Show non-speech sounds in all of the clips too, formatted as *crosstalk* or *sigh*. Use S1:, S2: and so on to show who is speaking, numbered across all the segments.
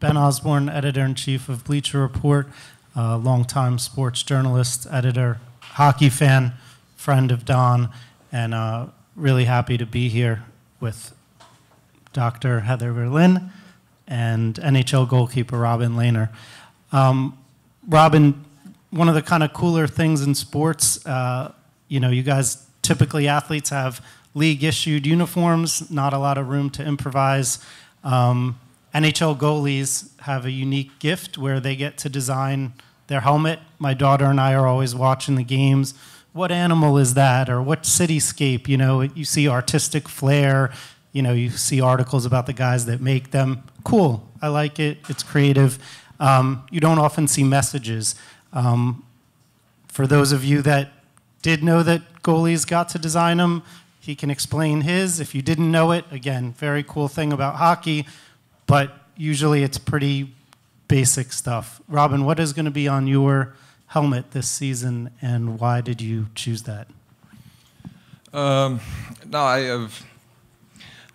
S1: Ben Osborne, editor in chief of Bleacher Report, longtime sports journalist, editor, hockey fan, friend of Don, and uh, really happy to be here with Dr. Heather Berlin and NHL goalkeeper Robin Lehner. Um, Robin, one of the kind of cooler things in sports, uh, you know, you guys typically athletes have league issued uniforms, not a lot of room to improvise. Um, NHL goalies have a unique gift where they get to design their helmet. My daughter and I are always watching the games. What animal is that? Or what cityscape? You know, you see artistic flair. You know, you see articles about the guys that make them. Cool. I like it. It's creative. Um, you don't often see messages. Um, for those of you that did know that goalies got to design them, he can explain his. If you didn't know it, again, very cool thing about hockey, but usually it's pretty basic stuff. Robin, what is going to be on your helmet this season, and why did you choose that?
S2: Um, no, I have.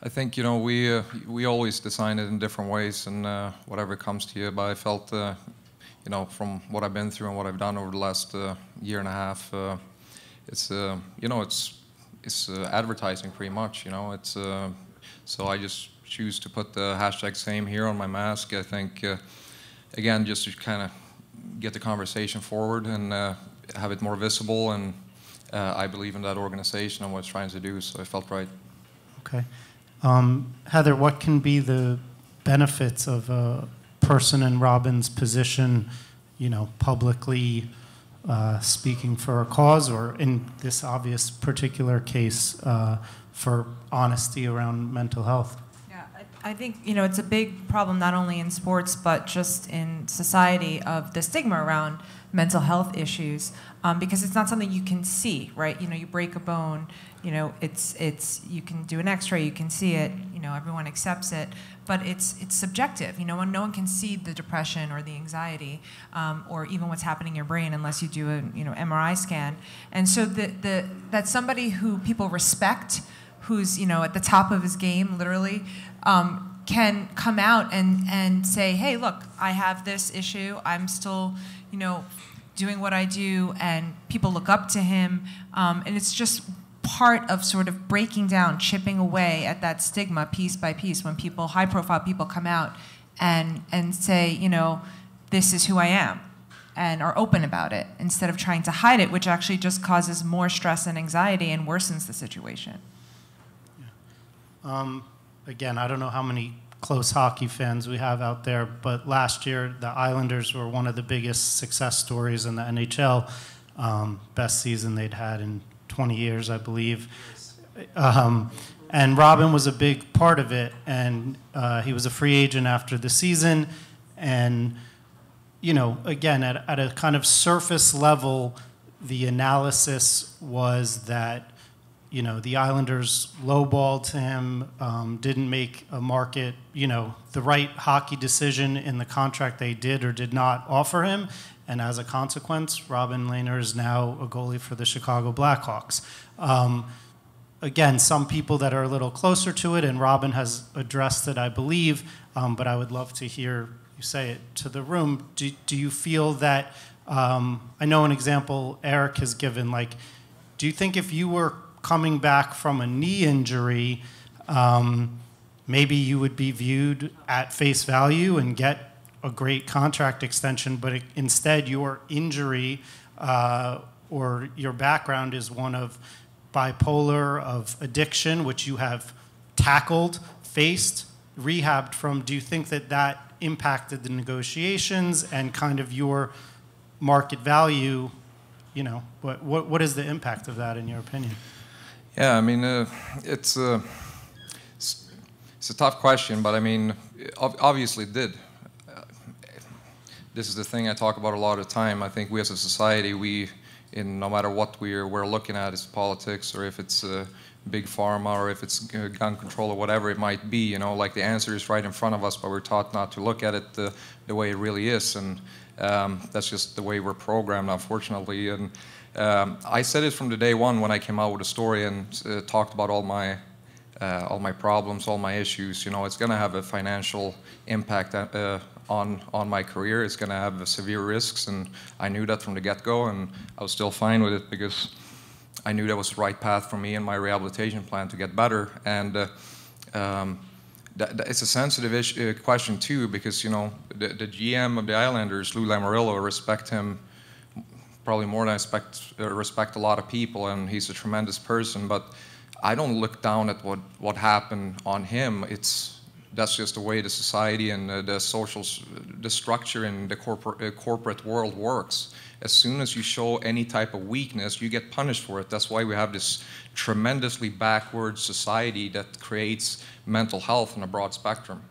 S2: I think you know we uh, we always design it in different ways, and uh, whatever comes to you. But I felt, uh, you know, from what I've been through and what I've done over the last uh, year and a half, uh, it's uh, you know it's it's advertising pretty much. You know, it's so I just choose to put the hashtag same here on my mask. I think uh, again just to kind of get the conversation forward and uh, have it more visible. And uh, I believe in that organization and what it's trying to do, so I felt right.
S1: Okay. Um, Heather, what can be the benefits of a person in Robin's position, you know, publicly uh, speaking for a cause, or in this obvious particular case, uh, for honesty around mental health?
S3: I, think you know it's a big problem not only in sports but just in society of the stigma around mental health issues um, because it's not something you can see, right? You know, you break a bone, you know, it's it's you can do an X-ray, you can see it, you know, everyone accepts it, but it's it's subjective. You know, no one can see the depression or the anxiety um, or even what's happening in your brain unless you do a you know MRI scan, and so the the that somebody who people respect, who's you know at the top of his game, literally. Um, can come out and, and say, hey, look, I have this issue. I'm still, you know, doing what I do, and people look up to him. Um, and it's just part of sort of breaking down, chipping away at that stigma piece by piece when people, high profile people, come out and, and say, you know, this is who I am, and are open about it instead of trying to hide it, which actually just causes more stress and anxiety and worsens the situation. Yeah.
S1: Um, again, I don't know how many close hockey fans we have out there, but last year the Islanders were one of the biggest success stories in the NHL. Um, best season they'd had in 20 years, I believe. Um, and Robin was a big part of it, and uh, he was a free agent after the season. And, you know, again, at, at a kind of surface level, the analysis was that you know, the Islanders lowballed him, um, didn't make a market, you know, the right hockey decision in the contract they did or did not offer him. And as a consequence, Robin Lehner is now a goalie for the Chicago Blackhawks. Um, again, some people that are a little closer to it, and Robin has addressed it, I believe, um, but I would love to hear you say it to the room. Do, do you feel that, um, I know an example Eric has given, like, do you think if you were coming back from a knee injury, um, maybe you would be viewed at face value and get a great contract extension, but it, instead your injury uh, or your background is one of bipolar, of addiction, which you have tackled, faced, rehabbed from. Do you think that that impacted the negotiations and kind of your market value? You know, what, what, what is the impact of that in your opinion?
S2: Yeah, I mean, uh, it's, uh, it's, it's a tough question, but I mean, obviously did. This is the thing I talk about a lot of time. I think we as a society, we, in no matter what we're we're looking at, is politics or if it's uh, big pharma or if it's gun control or whatever it might be. You know, like the answer is right in front of us, but we're taught not to look at it the, the way it really is, and um, that's just the way we're programmed, unfortunately. And um, I said it from the day one when I came out with a story and uh, talked about all my uh, all my problems, all my issues. You know, it's going to have a financial impact uh, on on my career. It's going to have severe risks, and I knew that from the get-go, and I was still fine with it because I knew that was the right path for me and my rehabilitation plan to get better. And uh, um, it's a sensitive issue, uh, question too, because you know the, the GM of the Islanders, Lou Lamoriello, I respect him probably more than I respect, uh, respect a lot of people, and he's a tremendous person. But I don't look down at what, what happened on him. It's that's just the way the society and uh, the social, the structure in the corporate uh, corporate world works. As soon as you show any type of weakness, you get punished for it. That's why we have this tremendously backward society that creates mental health on a broad spectrum,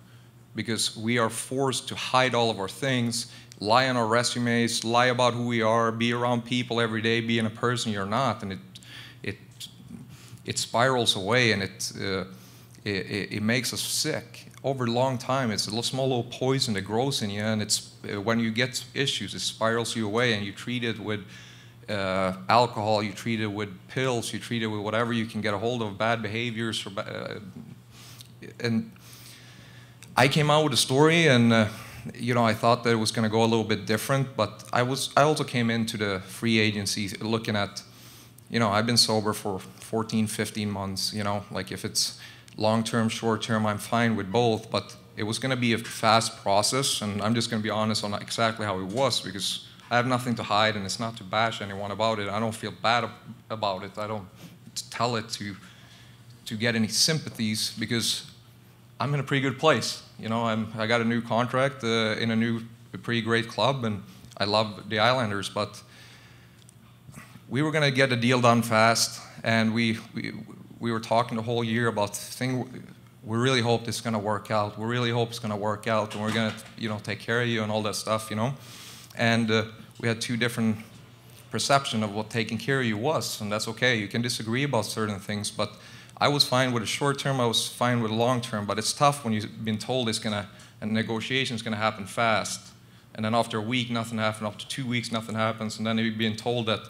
S2: because we are forced to hide all of our things, lie on our resumes, lie about who we are, be around people every day, being a person you're not, and it it it spirals away and it, uh, it, it makes us sick over a long time. It's a little, small little poison that grows in you, and it's uh, when you get issues, it spirals you away, and you treat it with uh, alcohol, you treat it with pills, you treat it with whatever you can get a hold of, bad behaviors, or uh, and I came out with a story, and uh, you know I thought that it was going to go a little bit different, but I was I also came into the free agency looking at, you know, I've been sober for 14, 15 months, you know, like if it's long term, short term, I'm fine with both, but it was going to be a fast process, and I'm just going to be honest on exactly how it was because I have nothing to hide, and it's not to bash anyone about it. I don't feel bad about it. I don't tell it to to get any sympathies because I'm in a pretty good place. You know, I'm, I got a new contract uh, in a new, a pretty great club, and I love the Islanders, but we were going to get a deal done fast, and we, we, we were talking the whole year about thing. We really hope is going to work out. We really hope it's going to work out, and we're going to, you know, take care of you and all that stuff, you know. And uh, we had two different perception of what taking care of you was, and that's okay. You can disagree about certain things, but I was fine with a short term. I was fine with a long term. But it's tough when you've been told it's gonna a negotiation is gonna happen fast, and then after a week nothing happens. After two weeks nothing happens, and then you're being told that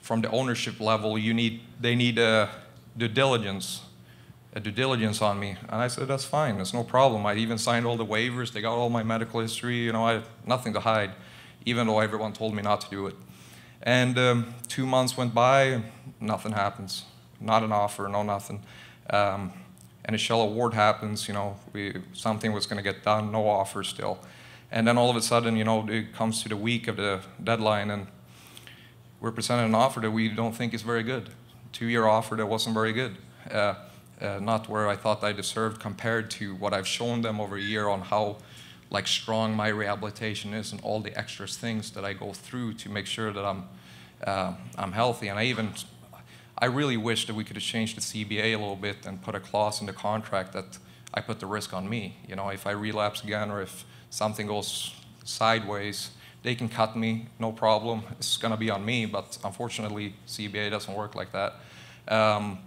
S2: from the ownership level you need they need a due diligence, a due diligence on me. And I said that's fine. There's no problem. I even signed all the waivers. They got all my medical history. You know, I had nothing to hide, even though everyone told me not to do it. And um, two months went by, nothing happens. Not an offer, no nothing. Um, and a shell award happens, you know, we, something was going to get done, no offer still. And then all of a sudden, you know, it comes to the week of the deadline, and we're presented an offer that we don't think is very good. Two-year offer that wasn't very good. Uh, uh, not where I thought I deserved compared to what I've shown them over a year on how like strong my rehabilitation is and all the extra things that I go through to make sure that I'm uh, I'm healthy. And I even I really wish that we could have changed the CBA a little bit and put a clause in the contract that I put the risk on me. You know, if I relapse again or if something goes sideways, they can cut me, no problem. It's going to be on me, but unfortunately, CBA doesn't work like that. Um,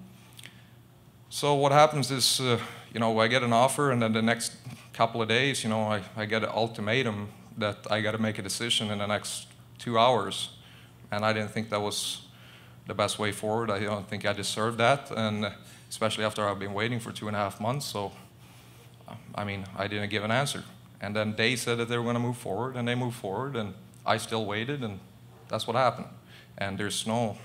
S2: so what happens is, uh, you know, I get an offer, and then the next couple of days, you know, I, I get an ultimatum that I got to make a decision in the next two hours, and I didn't think that was the best way forward. I don't think I deserve that, and especially after I've been waiting for two and a half months. So, I mean, I didn't give an answer. And then they said that they were going to move forward, and they moved forward, and I still waited, and that's what happened. And there's no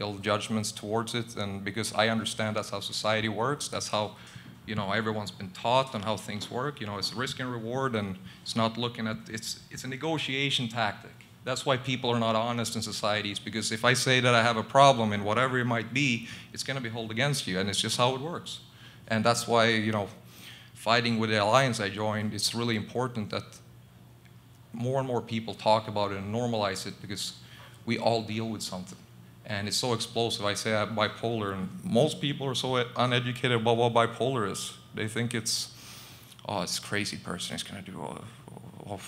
S2: ill judgments towards it, and because I understand that's how society works, that's how you know everyone's been taught on how things work. You know, it's risk and reward, and it's not looking at it's it's a negotiation tactic. That's why people are not honest in societies, because if I say that I have a problem in whatever it might be, it's going to be held against you, and it's just how it works. And that's why, you know, fighting with the alliance I joined, it's really important that more and more people talk about it and normalize it because we all deal with something. And it's so explosive. I say I'm bipolar, and most people are so uneducated about what bipolar is. They think it's, oh, it's crazy person. He's going to do all, all,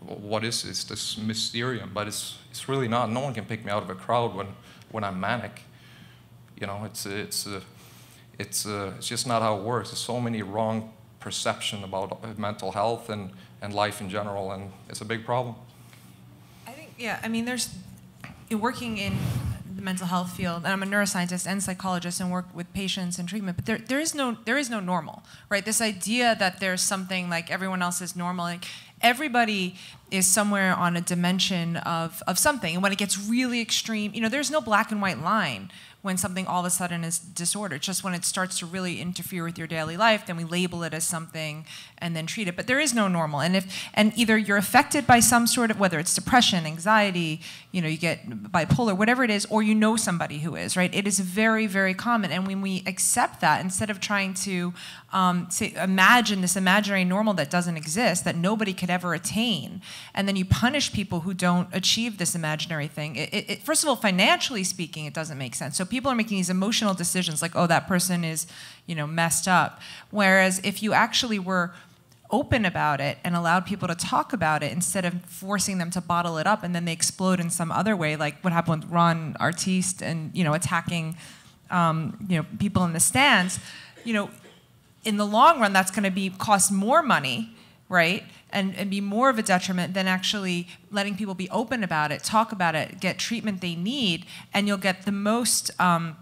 S2: what is this, this mysterium, but it's, it's really not. No one can pick me out of a crowd when, when I'm manic. You know, it's, it's, uh, it's, uh, it's just not how it works. There's so many wrong perception about mental health and, and life in general, and it's a big problem.
S3: I think, yeah, I mean, there's, working in the mental health field, and I'm a neuroscientist and psychologist and work with patients and treatment, but there, there is no there is no normal, right? This idea that there's something like everyone else is normal, like everybody is somewhere on a dimension of, of something. And when it gets really extreme, you know, there's no black and white line when something all of a sudden is disordered. Just when it starts to really interfere with your daily life, then we label it as something and then treat it. But there is no normal. And if and either you're affected by some sort of whether it's depression, anxiety, you know, you get bipolar, whatever it is, or you know somebody who is, right? It is very, very common. And when we accept that, instead of trying to um, say, imagine this imaginary normal that doesn't exist, that nobody could ever attain, and then you punish people who don't achieve this imaginary thing, it, it, first of all, financially speaking, it doesn't make sense. So people are making these emotional decisions like, oh, that person is, you know, messed up. Whereas if you actually were open about it and allowed people to talk about it instead of forcing them to bottle it up and then they explode in some other way, like what happened with Ron Artest and you know attacking um, you know people in the stands. You know, in the long run, that's going to be cost more money, right? And, and be more of a detriment than actually letting people be open about it, talk about it, get treatment they need, and you'll get the most. Um,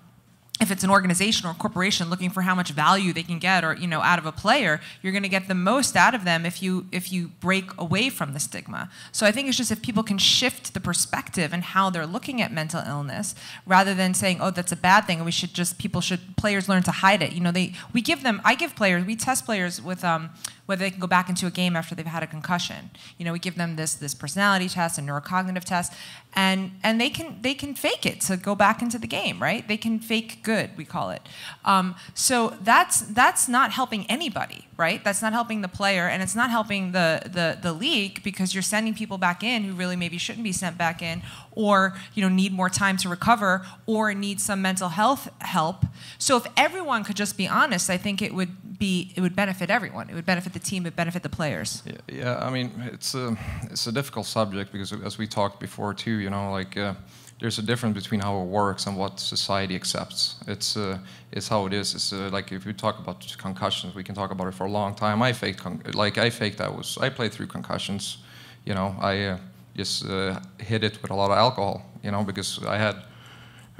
S3: if it's an organization or corporation looking for how much value they can get or you know out of a player you're going to get the most out of them if you if you break away from the stigma so i think it's just if people can shift the perspective and how they're looking at mental illness rather than saying oh that's a bad thing we should just people should players learn to hide it you know they we give them i give players we test players with um, whether they can go back into a game after they've had a concussion. You know, we give them this this personality test, a neurocognitive test, and and they can they can fake it to go back into the game, right? They can fake good, we call it. Um, so that's that's not helping anybody, right? That's not helping the player, and it's not helping the the the league because you're sending people back in who really maybe shouldn't be sent back in, or you know need more time to recover, or need some mental health help. So if everyone could just be honest, I think it would be it would benefit everyone. It would benefit the team. It would benefit the players.
S2: Yeah, yeah I mean it's a it's a difficult subject because as we talked before too, you know, like. Uh, there's a difference between how it works and what society accepts. It's uh, it's how it is. It's uh, like if we talk about concussions, we can talk about it for a long time. I faked like I faked I was I played through concussions. You know, I uh, just uh, hit it with a lot of alcohol. You know, because I had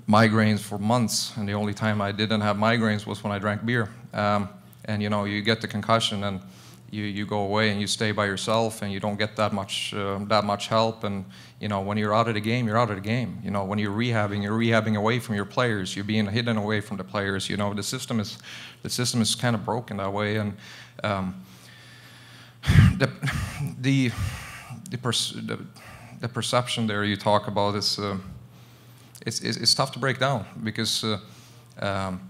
S2: migraines for months, and the only time I didn't have migraines was when I drank beer. Um, and you know, you get the concussion and you, you go away and you stay by yourself and you don't get that much uh, that much help. And you know when you're out of the game you're out of the game. You know when you're rehabbing you're rehabbing away from your players. You're being hidden away from the players. You know the system is the system is kind of broken that way. And um, the the the, the, the, perception there you talk about is uh, it's, it's, it's, tough to break down because uh, um,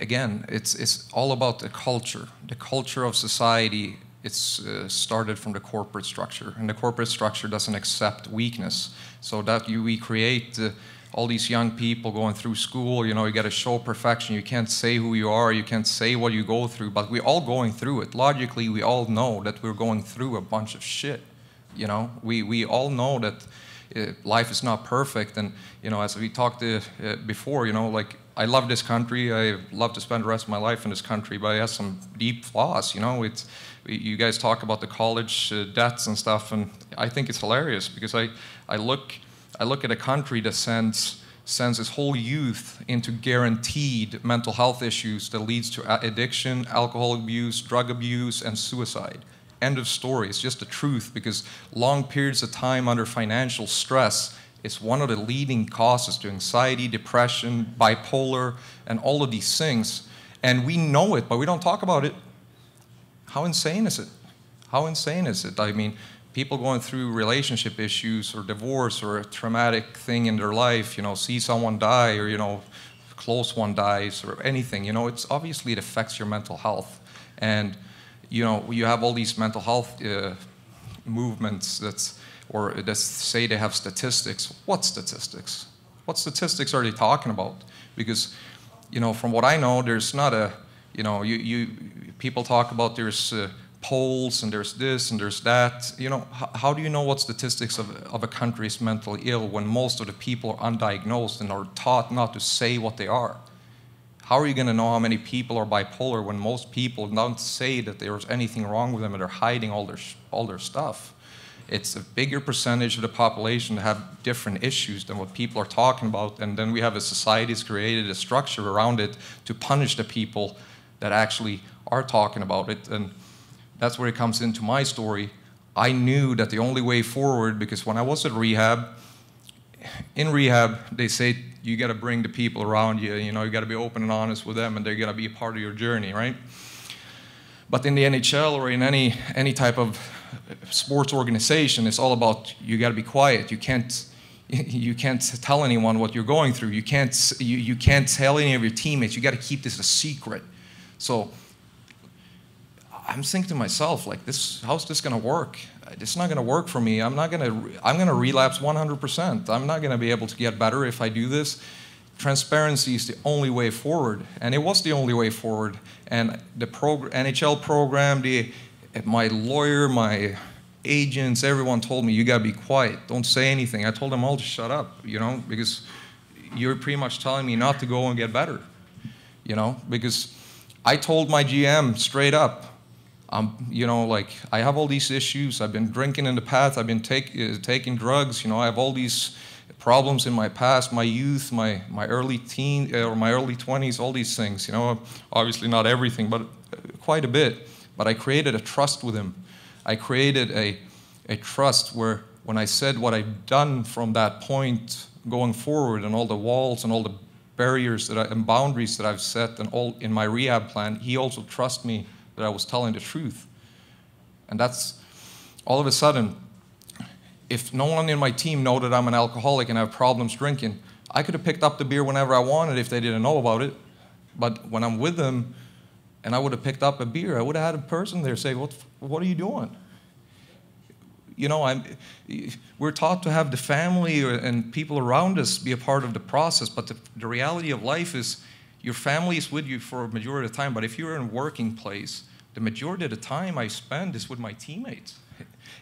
S2: again, it's, it's all about the culture. The culture of society, it's uh, started from the corporate structure. And the corporate structure doesn't accept weakness. So that you, we create uh, all these young people going through school, you know, you got to show perfection. You can't say who you are, you can't say what you go through, but we're all going through it. Logically, we all know that we're going through a bunch of shit. You know, we, we all know that uh, life is not perfect. And, you know, as we talked uh, before, you know, like I love this country. I love to spend the rest of my life in this country, but it has some deep flaws. You know, it's you guys talk about the college uh, debts and stuff, and I think it's hilarious because I, I look I look at a country that sends sends its whole youth into guaranteed mental health issues that leads to addiction, alcohol abuse, drug abuse, and suicide. End of story. It's just the truth because long periods of time under financial stress it's one of the leading causes to anxiety, depression, bipolar, and all of these things. And we know it, but we don't talk about it. How insane is it? How insane is it? I mean, people going through relationship issues or divorce or a traumatic thing in their life, you know, see someone die or, you know, close one dies or anything, you know, it's obviously it affects your mental health. And, you know, you have all these mental health uh, movements that's or they say they have statistics. What statistics? What statistics are they talking about? Because, you know, from what I know, there's not a, you know, you, you people talk about there's uh, polls and there's this and there's that. You know, how, how do you know what statistics of, of a country is mentally ill when most of the people are undiagnosed and are taught not to say what they are? How are you going to know how many people are bipolar when most people don't say that there's anything wrong with them and they're hiding all their, all their stuff? It's a bigger percentage of the population that have different issues than what people are talking about, and then we have a society that's created a structure around it to punish the people that actually are talking about it, and that's where it comes into my story. I knew that the only way forward, because when I was at rehab, in rehab, they say you got to bring the people around you. You know, you got to be open and honest with them, and they're going to be a part of your journey, right? But in the NHL or in any any type of sports organization, it's all about you got to be quiet. You can't *laughs* you can't tell anyone what you're going through. You can't you, you can't tell any of your teammates. You got to keep this a secret. So I'm thinking to myself, like, this, how's this going to work? It's not going to work for me. I'm not going to, I'm going to relapse 100%. I'm not going to be able to get better if I do this. Transparency is the only way forward, and it was the only way forward. And the prog- NHL program, the, my lawyer, my agents, everyone told me, you got to be quiet. Don't say anything. I told them all to shut up, you know, because you're pretty much telling me not to go and get better, you know, because I told my GM straight up, I'm, you know, like I have all these issues. I've been drinking in the past. I've been take, uh, taking drugs. You know, I have all these problems in my past, my youth, my my early teen uh, or my early 20s, all these things. You know, obviously not everything, but uh, quite a bit. But I created a trust with him. I created a a trust where when I said what I've done from that point going forward, and all the walls and all the barriers that I, and boundaries that I've set, and all in my rehab plan, he also trusts me that I was telling the truth. And that's all of a sudden, if no one in my team know that I'm an alcoholic and have problems drinking, I could have picked up the beer whenever I wanted if they didn't know about it. But when I'm with them and I would have picked up a beer, I would have had a person there say, What, what are you doing? You know, I'm, we're taught to have the family and people around us be a part of the process, but the, the reality of life is your family is with you for a majority of the time, but if you're in a working place, the majority of the time I spend is with my teammates.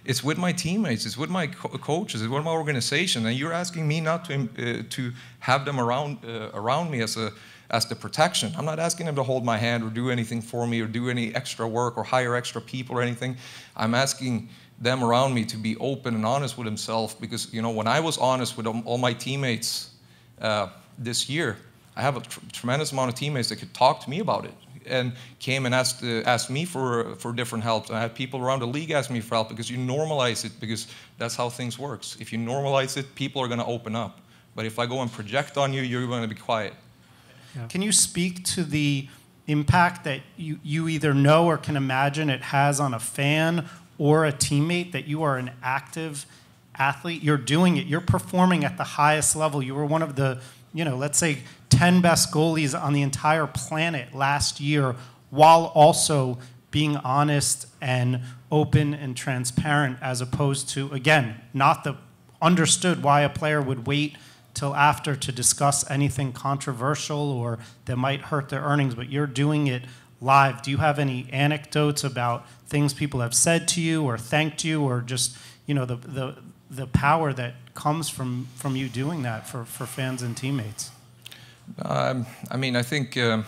S2: It's with my teammates, it's with my co coaches, it's with my organization, and you're asking me not to, uh, to have them around, uh, around me as, a, as the protection. I'm not asking them to hold my hand or do anything for me or do any extra work or hire extra people or anything. I'm asking them around me to be open and honest with themselves because, you know, when I was honest with all my teammates uh, this year, I have a tr tremendous amount of teammates that could talk to me about it and came and asked, uh, asked me for, for different help. I had people around the league ask me for help because you normalize it because that's how things works. If you normalize it, people are going to open up. But if I go and project on you, you're going to be quiet.
S1: Can you speak to the impact that you, you either know or can imagine it has on a fan or a teammate that you are an active athlete? You're doing it. You're performing at the highest level. You were one of the you know, let's say 10 best goalies on the entire planet last year while also being honest and open and transparent as opposed to again not the understood why a player would wait till after to discuss anything controversial or that might hurt their earnings but you're doing it live do you have any anecdotes about things people have said to you or thanked you or just you know the the the power that comes from, from you doing that for, for fans and teammates?
S2: Um, I mean, I think, uh,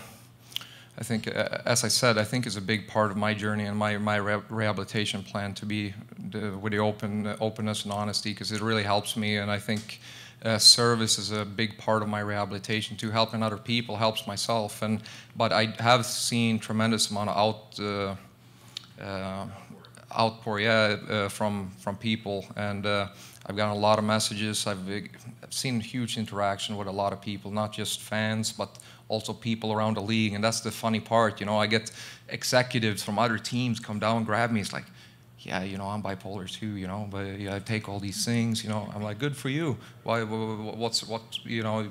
S2: I think, uh, as I said, I think is a big part of my journey and my, my re rehabilitation plan to be the, with the open openness and honesty because it really helps me. And I think uh, service is a big part of my rehabilitation too. Helping other people helps myself. And but I have seen tremendous amount of out uh, uh, outpour, yeah, from from people and. I've gotten a lot of messages. I've, I've, seen huge interaction with a lot of people, not just fans, but also people around the league. And that's the funny part, you know. I get executives from other teams come down and grab me. It's like, yeah, you know, I'm bipolar too, you know, but yeah, I take all these things, you know. I'm like, good for you. Why? What's what? You know,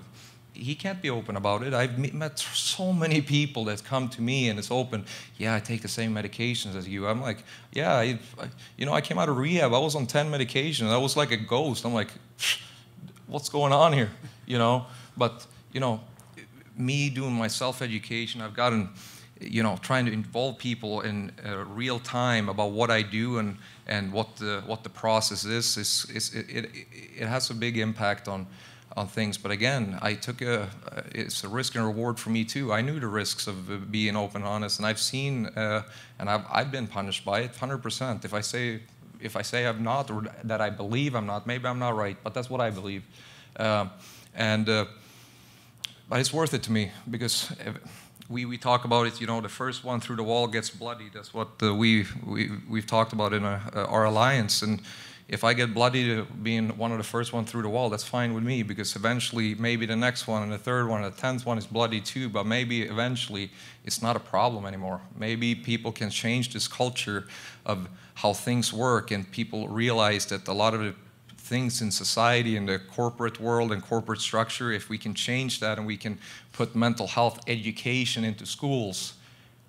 S2: he can't be open about it. I've met so many people that come to me and it's open. Yeah, I take the same medications as you. I'm like, yeah, I, you know, I came out of rehab. I was on 10 medications. I was like a ghost. I'm like, what's going on here? You know, but you know, me doing my self-education, I've gotten, you know, trying to involve people in uh, real time about what I do and and what the what the process is. Is, is it, it, it has a big impact on on things. But again, I took a, it's a risk and reward for me too. I knew the risks of being open and honest, and I've seen, uh, and I've, I've been punished by it 100%. If I say if I say I'm not, or that I believe I'm not, maybe I'm not right, but that's what I believe. Um, and uh, but it's worth it to me because we, we talk about it. You know, the first one through the wall gets bloody. That's what uh, we we we've talked about in our, uh, our alliance. And if I get bloody being one of the first one through the wall, that's fine with me because eventually maybe the next one and the third one and the tenth one is bloody too. But maybe eventually it's not a problem anymore. Maybe people can change this culture of how things work and people realize that a lot of the things in society, in the corporate world and corporate structure, if we can change that and we can put mental health education into schools,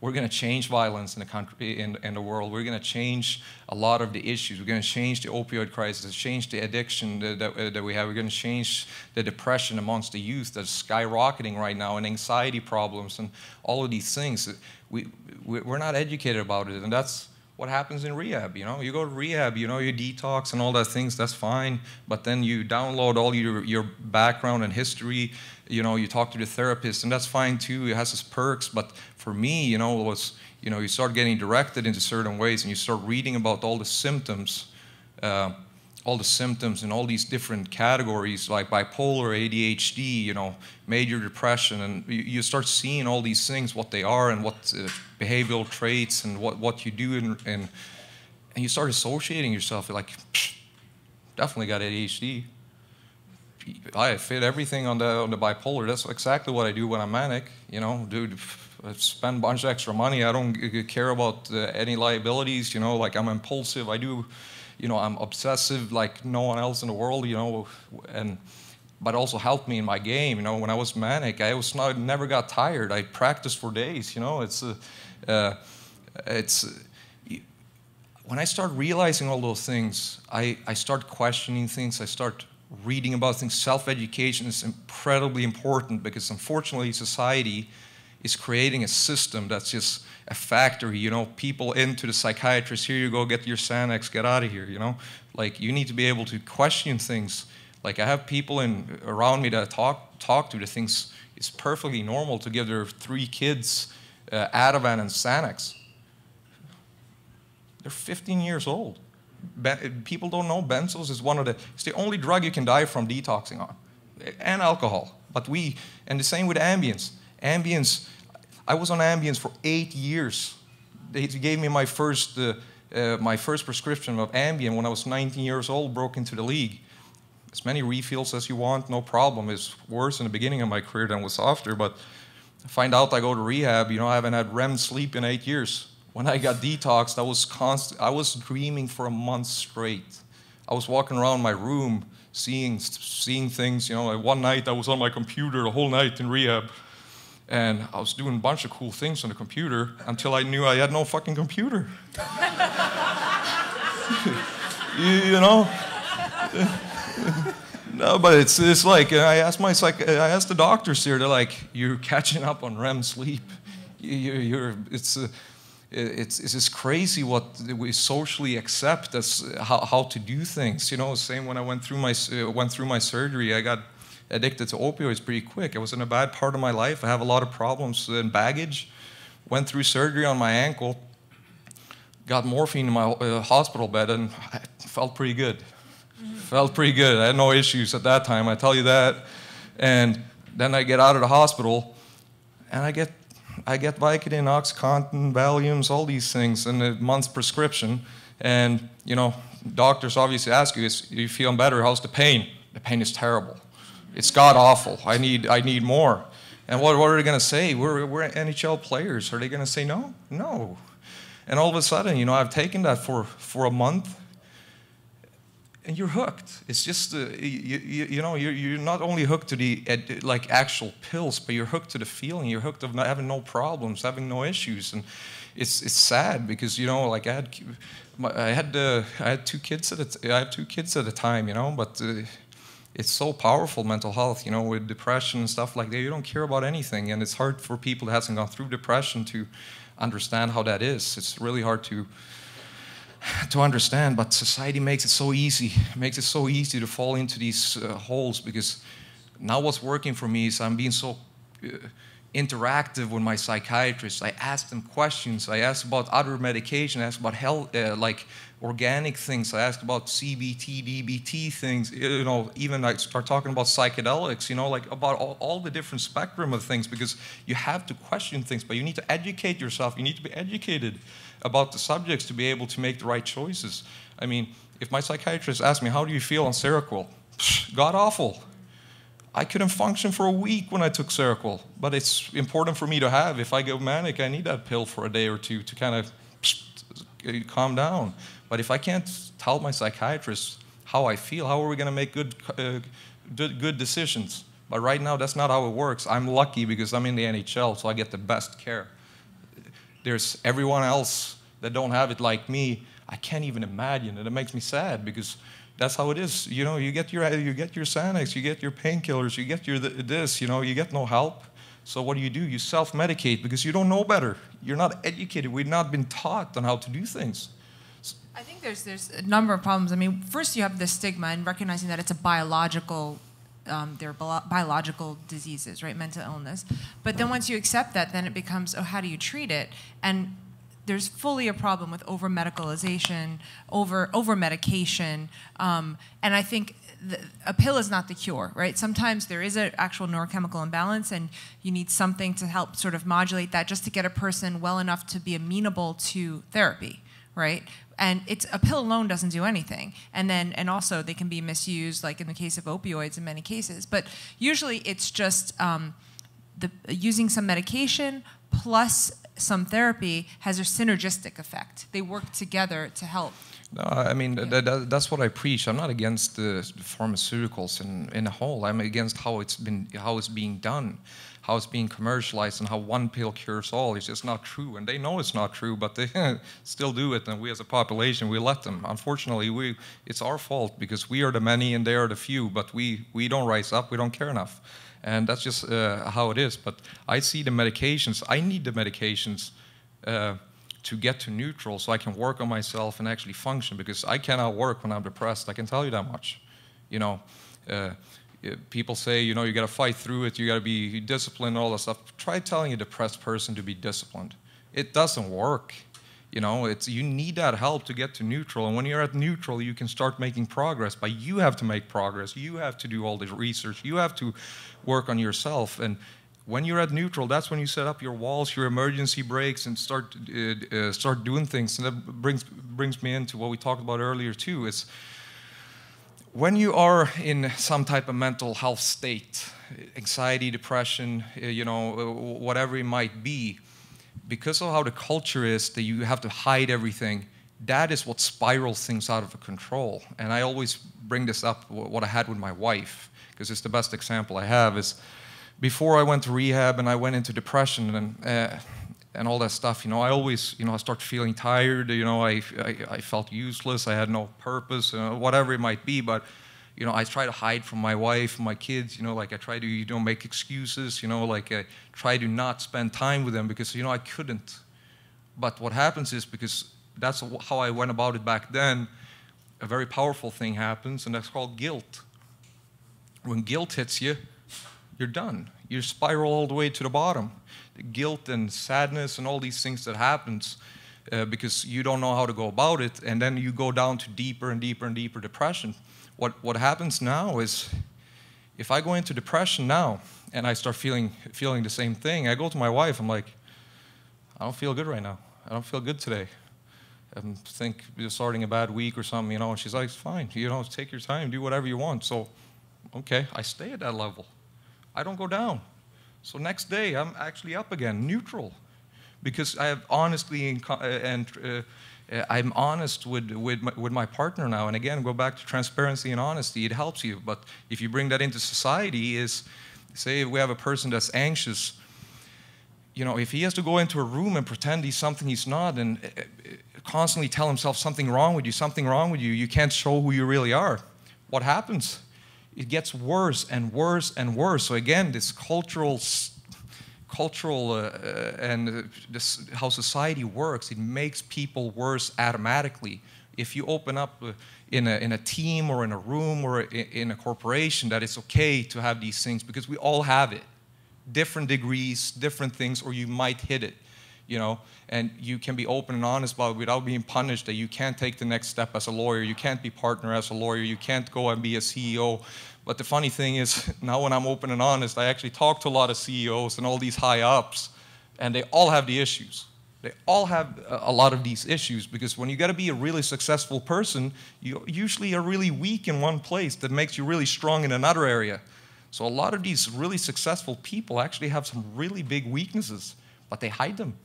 S2: we're going to change violence in the country, in, in the world. We're going to change a lot of the issues. We're going to change the opioid crisis, change the addiction that, that, that we have. We're going to change the depression amongst the youth that's skyrocketing right now, and anxiety problems, and all of these things. We, we're not educated about it, and that's what happens in rehab. You know, you go to rehab, you know, you detox and all that things, that's fine. But then you download all your, your background and history. You know, you talk to the therapist, and that's fine too. It has its perks. But for me, you know, it was, you know, you start getting directed into certain ways and you start reading about all the symptoms. Uh, all the symptoms and all these different categories like bipolar, ADHD, you know, major depression, and you, you start seeing all these things, what they are and what uh, behavioral traits and what, what you do, and, and, and you start associating yourself like, definitely got ADHD. I fit everything on the on the bipolar. That's exactly what I do when I'm manic. You know, dude, I spend a bunch of extra money. I don't care about uh, any liabilities. You know, like I'm impulsive. I do you know, I'm obsessive like no one else in the world, you know, and but also helped me in my game. You know, when I was manic, I was not, never got tired. I practiced for days. You know, it's uh, uh, it's when I start realizing all those things, I, I start questioning things. I start reading about things. Self-education is incredibly important because unfortunately, society is creating a system that's just a factory, you know, people into the psychiatrist, here you go, get your Xanax, get out of here, you know? Like, you need to be able to question things. Like, I have people in, around me that talk, talk to the things it's perfectly normal to give their three kids uh, Ativan and Xanax. They're 15 years old. Ben, people don't know benzos is one of the, it's the only drug you can die from detoxing on, and alcohol. But we, and the same with Ambiens. Ambiens, I was on Ambiens for eight years. They gave me my first, uh, uh, my first prescription of Ambien when I was 19 years old, broke into the league. As many refills as you want, no problem. It's worse in the beginning of my career than it was after, but I find out I go to rehab, you know, I haven't had REM sleep in eight years. When I got detoxed, I was constant, I was dreaming for a month straight. I was walking around my room, seeing, seeing things, you know, like one night I was on my computer the whole night in rehab and I was doing a bunch of cool things on the computer until I knew I had no fucking computer. *laughs* you, you, know? *laughs* no, but it's, it's like, I asked my psych, I asked the doctors here, they're like, you're catching up on REM sleep. You, are you're, it's, uh, it's, it's just crazy what we socially accept as how, how to do things. You know, same when I went through my, uh, went through my surgery, I got addicted to opioids pretty quick. I was in a bad part of my life. I have a lot of problems and baggage. Went through surgery on my ankle. Got morphine in my uh, hospital bed and I felt pretty good. Mm-hmm. Felt pretty good. I had no issues at that time, I tell you that. And then I get out of the hospital and I get I get Vicodin, Oxycontin, Valiums, all these things in a month's prescription. And, you know, doctors obviously ask you, is, are you feeling better? How's the pain? The pain is terrible. It's god awful. I need, I need more. And what, what are they going to say? We're, we're NHL players. Are they going to say no? No. And all of a sudden, you know, I've taken that for, for a month and you're hooked. It's just, uh, you, you, you, know, you're, you're not only hooked to the like actual pills, but you're hooked to the feeling. You're hooked of not having no problems, having no issues, and it's it's sad because you know, like I had, I had uh, I had two kids at a, I have two kids at a time, you know, but. It's so powerful mental health you know with depression and stuff like that you don't care about anything and it's hard for people that hasn't gone through depression to understand how that is it's really hard to to understand but society makes it so easy makes it so easy to fall into these uh, holes because now what's working for me is i'm being so uh, interactive with my psychiatrist. I ask them questions. I ask about other medication. I asked about health, uh, like organic things. I asked about CBT, DBT things. You know, even I start talking about psychedelics. You know, like about all, all the different spectrum of things because you have to question things, but you need to educate yourself. You need to be educated about the subjects to be able to make the right choices. I mean, if my psychiatrist asked me, "How do you feel on Seroquel?" God awful. I couldn't function for a week when I took Seroquel, but it's important for me to have. If I go manic, I need that pill for a day or two to kind of calm down. But if I can't tell my psychiatrist how I feel, how are we going to make good, uh, good decisions? But right now, that's not how it works. I'm lucky because I'm in the NHL, so I get the best care. There's everyone else that don't have it like me. I can't even imagine, and it makes me sad because that's how it is. You know, you get your you get your Xanax, you get your painkillers, you get your this. You know, you get no help. So what do you do? You self-medicate because you don't know better. You're not educated. We've not been taught on how to do things.
S3: I think there's there's a number of problems. I mean, first you have the stigma and recognizing that it's a biological um, they're biological diseases, right? Mental illness. But then once you accept that, then it becomes, oh, how do you treat it? And there's fully a problem with over medicalization, over over medication, um, and I think the, a pill is not the cure, right? Sometimes there is an actual neurochemical imbalance, and you need something to help sort of modulate that, just to get a person well enough to be amenable to therapy, right? And it's a pill alone doesn't do anything, and then and also they can be misused, like in the case of opioids in many cases. But usually it's just um, the using some medication plus some therapy has a synergistic effect. They work together to help.
S2: No, I mean yeah. that, that's what I preach. I'm not against the pharmaceuticals in in a whole. I'm against how it's been how it's being done, how it's being commercialized, and how one pill cures all. It's just not true, and they know it's not true, but they *laughs* still do it. And we, as a population, we let them. Unfortunately, we it's our fault because we are the many and they are the few. But we we don't rise up. We don't care enough and that's just uh, how it is. But I see the medications. I need the medications uh, to get to neutral, so I can work on myself and actually function. Because I cannot work when I'm depressed. I can tell you that much. You know, uh, people say, you know, you got to fight through it. You got to be disciplined, all that stuff. Try telling a depressed person to be disciplined. It doesn't work. You know, it's you need that help to get to neutral. And when you're at neutral, you can start making progress. But you have to make progress. You have to do all the research. You have to work on yourself. And when you're at neutral, that's when you set up your walls, your emergency brakes, and start uh, uh, start doing things. And that brings brings me into what we talked about earlier too. Is when you are in some type of mental health state, anxiety, depression, uh, you know, whatever it might be because of how the culture is that you have to hide everything, that is what spirals things out of control. And I always bring this up, what I had with my wife, because it's the best example I have, is before I went to rehab and I went into depression and, uh, and all that stuff, you know, I always, you know, I start feeling tired, you know, I, I, I felt useless, I had no purpose, uh, whatever it might be, but you know, I try to hide from my wife, my kids, you know, like I try to, you know, make excuses, you know, like I try to not spend time with them because, you know, I couldn't. But what happens is because that's how I went about it back then, a very powerful thing happens, and that's called guilt. When guilt hits you, you're done. You spiral all the way to the bottom. Guilt and sadness and all these things that happens uh, because you don't know how to go about it, and then you go down to deeper and deeper and deeper depression what, what happens now is if I go into depression now and I start feeling, feeling the same thing, I go to my wife, I'm like, I don't feel good right now. I don't feel good today. I think you're starting a bad week or something, you know, and she's like, fine, you know, take your time, do whatever you want. So, okay, I stay at that level. I don't go down. So next day, I'm actually up again, neutral, because I have honestly and uh, uh, I'm honest with, with, my, with my partner now. And again, go back to transparency and honesty. It helps you. But if you bring that into society, is say we have a person that's anxious, you know, if he has to go into a room and pretend he's something he's not and uh, uh, constantly tell himself something wrong with you, something wrong with you, you can't show who you really are. What happens? It gets worse and worse and worse. So again, this cultural cultural uh, uh, and this, how society works, it makes people worse automatically. If you open up uh, in a, in a team or in a room or in a corporation that it's okay to have these things because we all have it. different degrees, different things, or you might hit it, you know, and you can be open and honest about it without being punished that you can't take the next step as a lawyer, you can't be partner as a lawyer, you can't go and be a CEO. But the funny thing is, *laughs* now when I'm open and honest, I actually talk to a lot of CEOs and all these high ups, and they all have the issues. They all have a lot of these issues because when you got to be a really successful person, you usually are really weak in one place that makes you really strong in another area. So a lot of these really successful people actually have some really big weaknesses, but they hide them.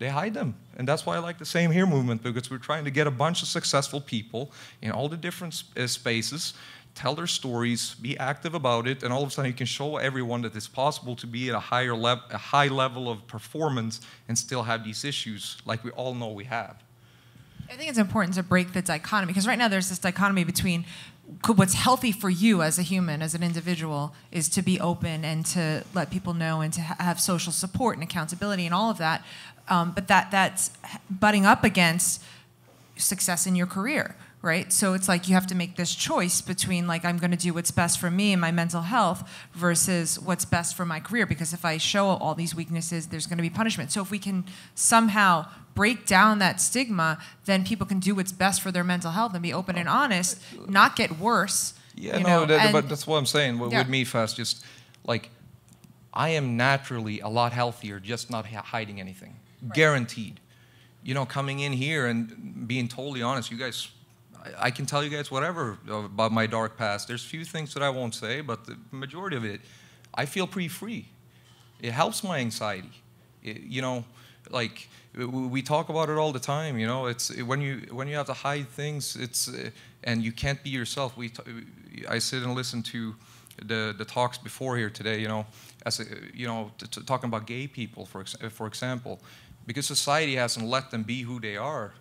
S2: They hide them. And that's why I like the Same Here movement because we're trying to get a bunch of successful people in all the different uh, spaces tell their stories, be active about it, and all of a sudden you can show everyone that it's possible to be at a higher level, a high level of performance and still have these issues like we all know we have.
S3: I think it's important to break the dichotomy because right now there's this dichotomy between what's healthy for you as a human, as an individual, is to be open and to let people know and to have social support and accountability and all of that. Um, but that that's butting up against success in your career, right? So it's like you have to make this choice between like I'm going to do what's best for me and my mental health versus what's best for my career because if I show all these weaknesses there's going to be punishment. So if we can somehow break down that stigma, then people can do what's best for their mental health and be open and honest, not get worse.
S2: Yeah,
S3: you
S2: no, that, but that's what I'm saying with,
S3: Yeah.
S2: with me, Fast. Just like I am naturally a lot healthier, just not hiding anything, guaranteed. You know, coming in here and being totally honest, you guys, I, I can tell you guys whatever about my dark past. There's a few things that I won't say, but the majority of it, I feel pretty free. It helps my anxiety. It- you know, like we talk about it all the time. You know, it's when you when you have to hide things, it's uh, and you can't be yourself. We I sit and listen to the the talks before here today. You know, as a, you know, talking about gay people, for ex- for example, because society hasn't let them be who they are.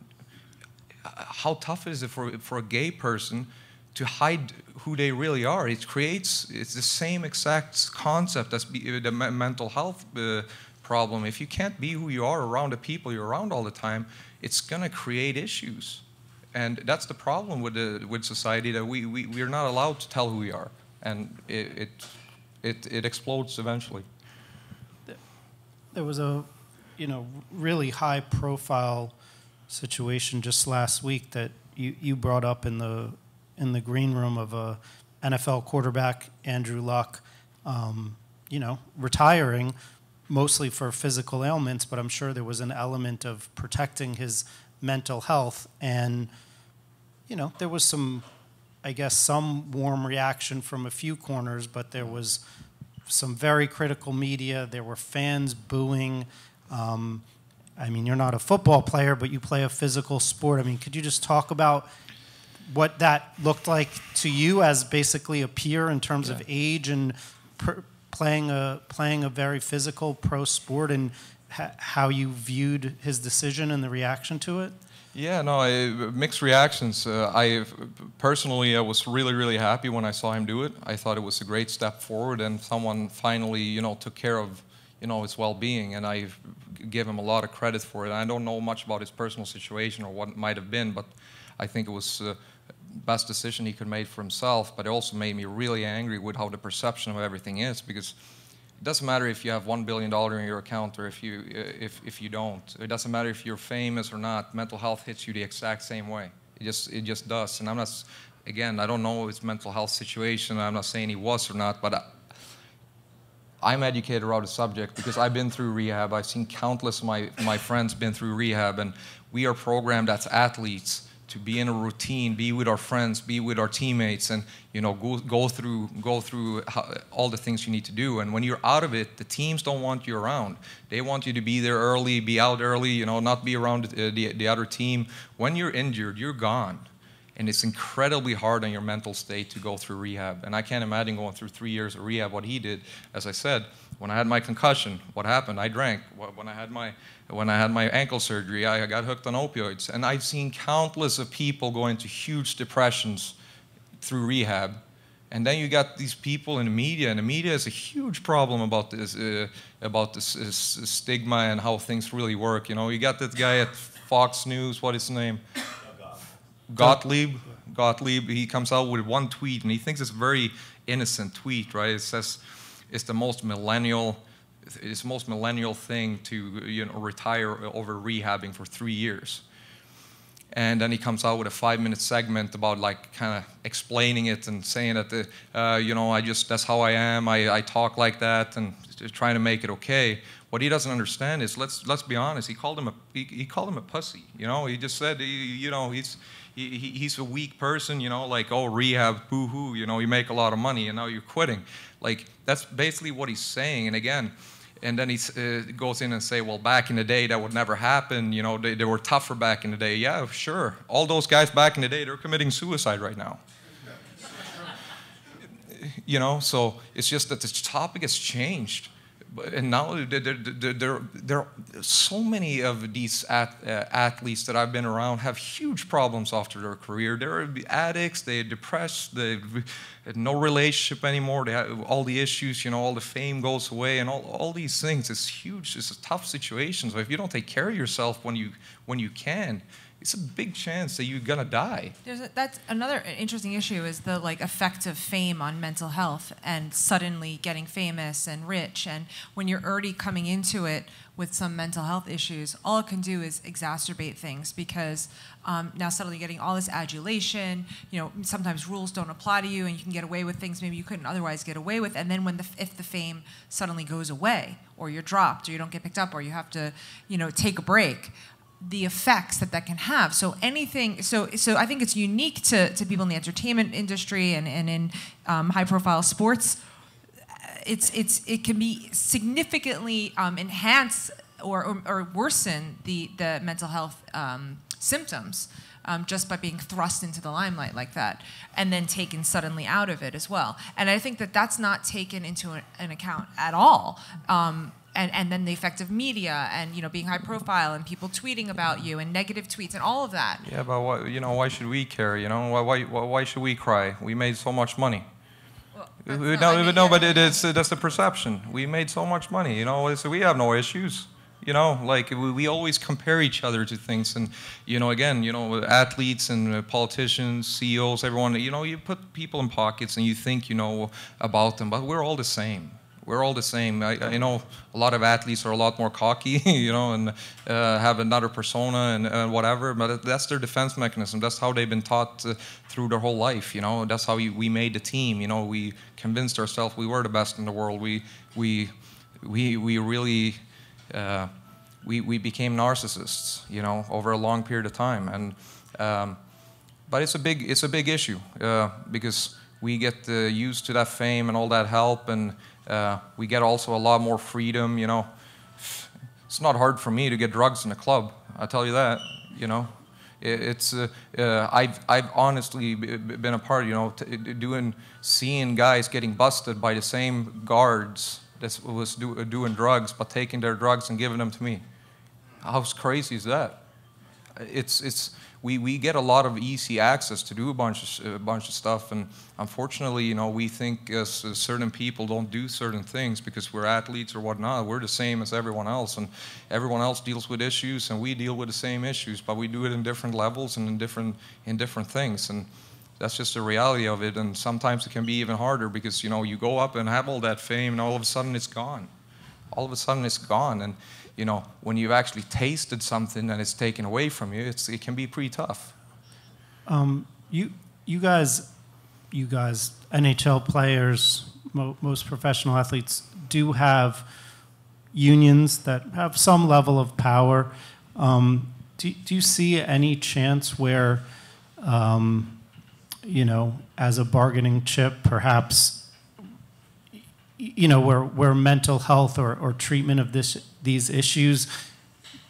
S2: How tough is it for for a gay person? to hide who they really are. It creates it's the same exact concept as the mental health uh, problem. If you can't be who you are around the people you're around all the time, it's going to create issues. And that's the problem with the with society that we, we we're not allowed to tell who we are, and it it it, it explodes eventually.
S1: There was a, you know, really high profile situation just last week that you, you brought up in the in the green room of a NFL quarterback, Andrew Luck, um, you know, retiring mostly for physical ailments, but I'm sure there was an element of protecting his mental health. And, you know, there was some, I guess, some warm reaction from a few corners, but there was some very critical media. There were fans booing. Um, I mean, you're not a football player, but you play a physical sport. I mean, could you just talk about what that looked like to you as basically a peer in terms of age and per, playing a playing a very physical pro sport, and ha- how you viewed his decision and the reaction to it?
S2: Yeah, no, I, mixed reactions. Uh, I personally, I was really, really happy when I saw him do it. I thought it was a great step forward, and someone finally, you know, took care of, you know, his well-being, and I give him a lot of credit for it. I don't know much about his personal situation or what it might have been, but I think it was uh, best decision he could make for himself. But it also made me really angry with how the perception of everything is, because it doesn't matter if you have one billion dollar in your account or if you if if you don't. It doesn't matter if you're famous or not. Mental health hits you the exact same way. It just it just does. And I'm not. Again, I don't know his mental health situation. I'm not saying he was or not, but I'm educated around the subject because I've been through rehab. I've seen countless of my my friends been through rehab, and we are programmed as athletes to be in a routine, be with our friends, be with our teammates, and you know go go through go through all the things you need to do. And when you're out of it, the teams don't want you around. They want you to be there early, be out early, you know, not be around uh, the the other team. When you're injured, you're gone. And it's incredibly hard on your mental state to go through rehab. And I can't imagine going through three years of rehab, what he did. As I said, when I had my concussion, what happened? I drank. When I had my, when I had my ankle surgery, I got hooked on opioids. And I've seen countless of people go into huge depressions through rehab. And then you got these people in the media, and the media is a huge problem about this, uh, about this, uh, stigma and how things really work. You know, you got that guy at Fox News, what is his name? Gottlieb. Gottlieb, he comes out with one tweet and he thinks it's a very innocent tweet, right? It says, it's the most millennial it's the most millennial thing to you know retire over rehabbing for three years and then he comes out with a five minute segment about like kind of explaining it and saying that the, uh, you know i just that's how i am I, I talk like that and trying to make it okay what he doesn't understand is let's let's be honest he called him a he, he called him a pussy you know he just said he, you know he's he, he's a weak person you know like oh rehab boo hoo you know you make a lot of money and now you're quitting like that's basically what he's saying and again and then he uh, goes in and say, well, back in the day, that would never happen. You know, they, they were tougher back in the day. Yeah, sure. All those guys back in the day, they're committing suicide right now. *laughs* you know, so it's just that the topic has changed and now there, there, there, there, are so many of these at, uh, athletes that I've been around have huge problems after their career. They're addicts, they're depressed, they have no relationship anymore, they have all the issues, you know, all the fame goes away, and all, all these things. It's huge, it's a tough situation. So if you don't take care of yourself when you, when you can, it's a big chance that you're gonna die.
S3: A, that's another interesting issue is the like effect of fame on mental health and suddenly getting famous and rich and when you're already coming into it with some mental health issues, all it can do is exacerbate things because um, now suddenly getting all this adulation, you know, sometimes rules don't apply to you and you can get away with things maybe you couldn't otherwise get away with. And then when the, if the fame suddenly goes away or you're dropped or you don't get picked up or you have to, you know, take a break, the effects that that can have. So anything, so so I think it's unique to, to people in the entertainment industry and, and in um, high profile sports. It's it's it can be significantly um, enhance or, or, or, worsen the the mental health um, symptoms. Um, just by being thrust into the limelight like that, and then taken suddenly out of it as well. And I think that that's not taken into an account at all. Um, and, and then the effect of media and you know being high profile and people tweeting about you and negative tweets and all of that.
S2: Yeah, but why, you know why should we care? You know why, why why should we cry? We made so much money. Well, uh, uh, no, no, I mean, no, but it is that's the perception. We made so much money. You know, so we have no issues. You know, like we, we always compare each other to things, and you know, again, you know, athletes and uh, politicians, CEOs, everyone. You know, you put people in pockets and you think you know about them, but we're all the same we're all the same. I, I, know a lot of athletes are a lot more cocky, *laughs* you know, and uh, have another persona and uh, whatever. But that's their defense mechanism. That's how they've been taught uh, through their whole life. You know, that's how we, we made the team. You know, we convinced ourselves we were the best in the world. We we we we really. Uh, we, we became narcissists, you know, over a long period of time, and um, but it's a big it's a big issue uh, because we get uh, used to that fame and all that help, and uh, we get also a lot more freedom, you know. It's not hard for me to get drugs in a club, I tell you that, you know. It's uh, uh, I've I've honestly been a part, you know, doing seeing guys getting busted by the same guards that was do, doing drugs, but taking their drugs and giving them to me. How crazy is that? It's it's we, we get a lot of easy access to do a bunch of, a bunch of stuff. And unfortunately, you know, we think uh, as certain people don't do certain things because we're athletes or whatnot. We're the same as everyone else. And everyone else deals with issues and we deal with the same issues, but we do it in different levels and in different, in different things. And that's just the reality of it. And sometimes it can be even harder because, you know, you go up and have all that fame and all of a sudden it's gone. All of a sudden it's gone. And you know, when you've actually tasted something and it's taken away from you, it's, it can be pretty tough.
S1: Um, you, you guys, you guys, NHL players, mo- most professional athletes do have unions that have some level of power. Um, do, do you see any chance where, um, you know, as a bargaining chip, perhaps you know, where, where mental health or, or treatment of this, these issues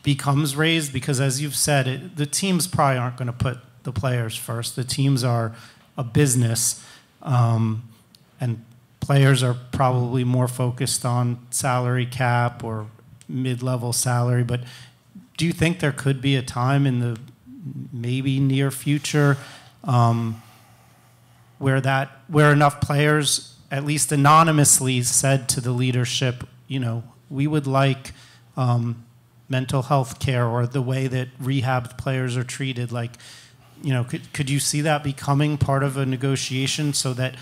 S1: becomes raised because as you've said, it, the teams probably aren't going to put the players first. The teams are a business, um, and players are probably more focused on salary cap or mid-level salary. But do you think there could be a time in the maybe near future um, where that where enough players at least anonymously said to the leadership, you know, we would like um, mental health care or the way that rehab players are treated. Like, you know, could, could you see that becoming part of a negotiation so that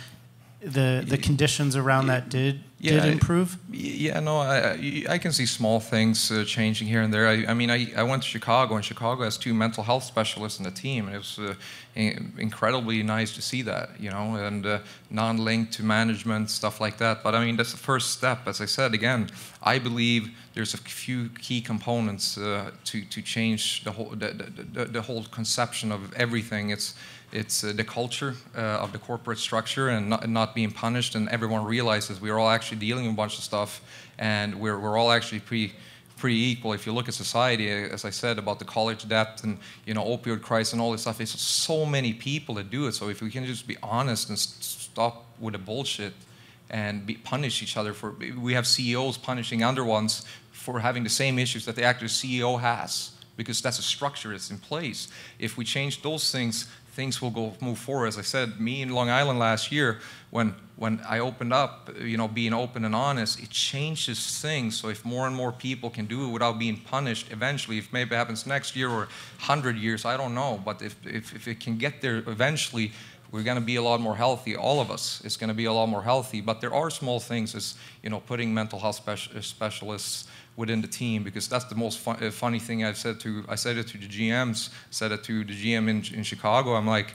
S1: the the conditions around that did did improve?
S2: Yeah, no, I, I- I can see small things uh, changing here and there. I, I mean, I, I went to Chicago, and Chicago has two mental health specialists in the team, and it was uh, in- incredibly nice to see that, you know, and uh, non-linked to management, stuff like that. But I mean, that's the first step. As I said, again, I believe there's a few key components uh, to, to change the whole, the, the, the, the whole conception of everything. It's, it's uh, the culture uh, of the corporate structure and not, not being punished, and everyone realizes we're all actually dealing with a bunch of stuff, and we're, we're all actually pretty pretty equal. If you look at society, uh, as I said about the college debt and you know opioid crisis and all this stuff, it's so many people that do it. So if we can just be honest and s- stop with the bullshit and be, punish each other for, we have CEOs punishing other ones for having the same issues that the active CEO has because that's a structure that's in place. If we change those things, things will go move forward. As I said, me in Long Island last year, when when I opened up, you know, being open and honest, it changes things. So if more and more people can do it without being punished, eventually, if maybe it happens next year or hundred years, I don't know. But if if, if it can get there eventually, we're going to be a lot more healthy. All of us is going to be a lot more healthy. But there are small things, as you know, putting mental health speci- specialists within the team because that's the most uh, funny thing I've said to. I said it to the GMs, said it to the GM in, in Chicago. I'm like,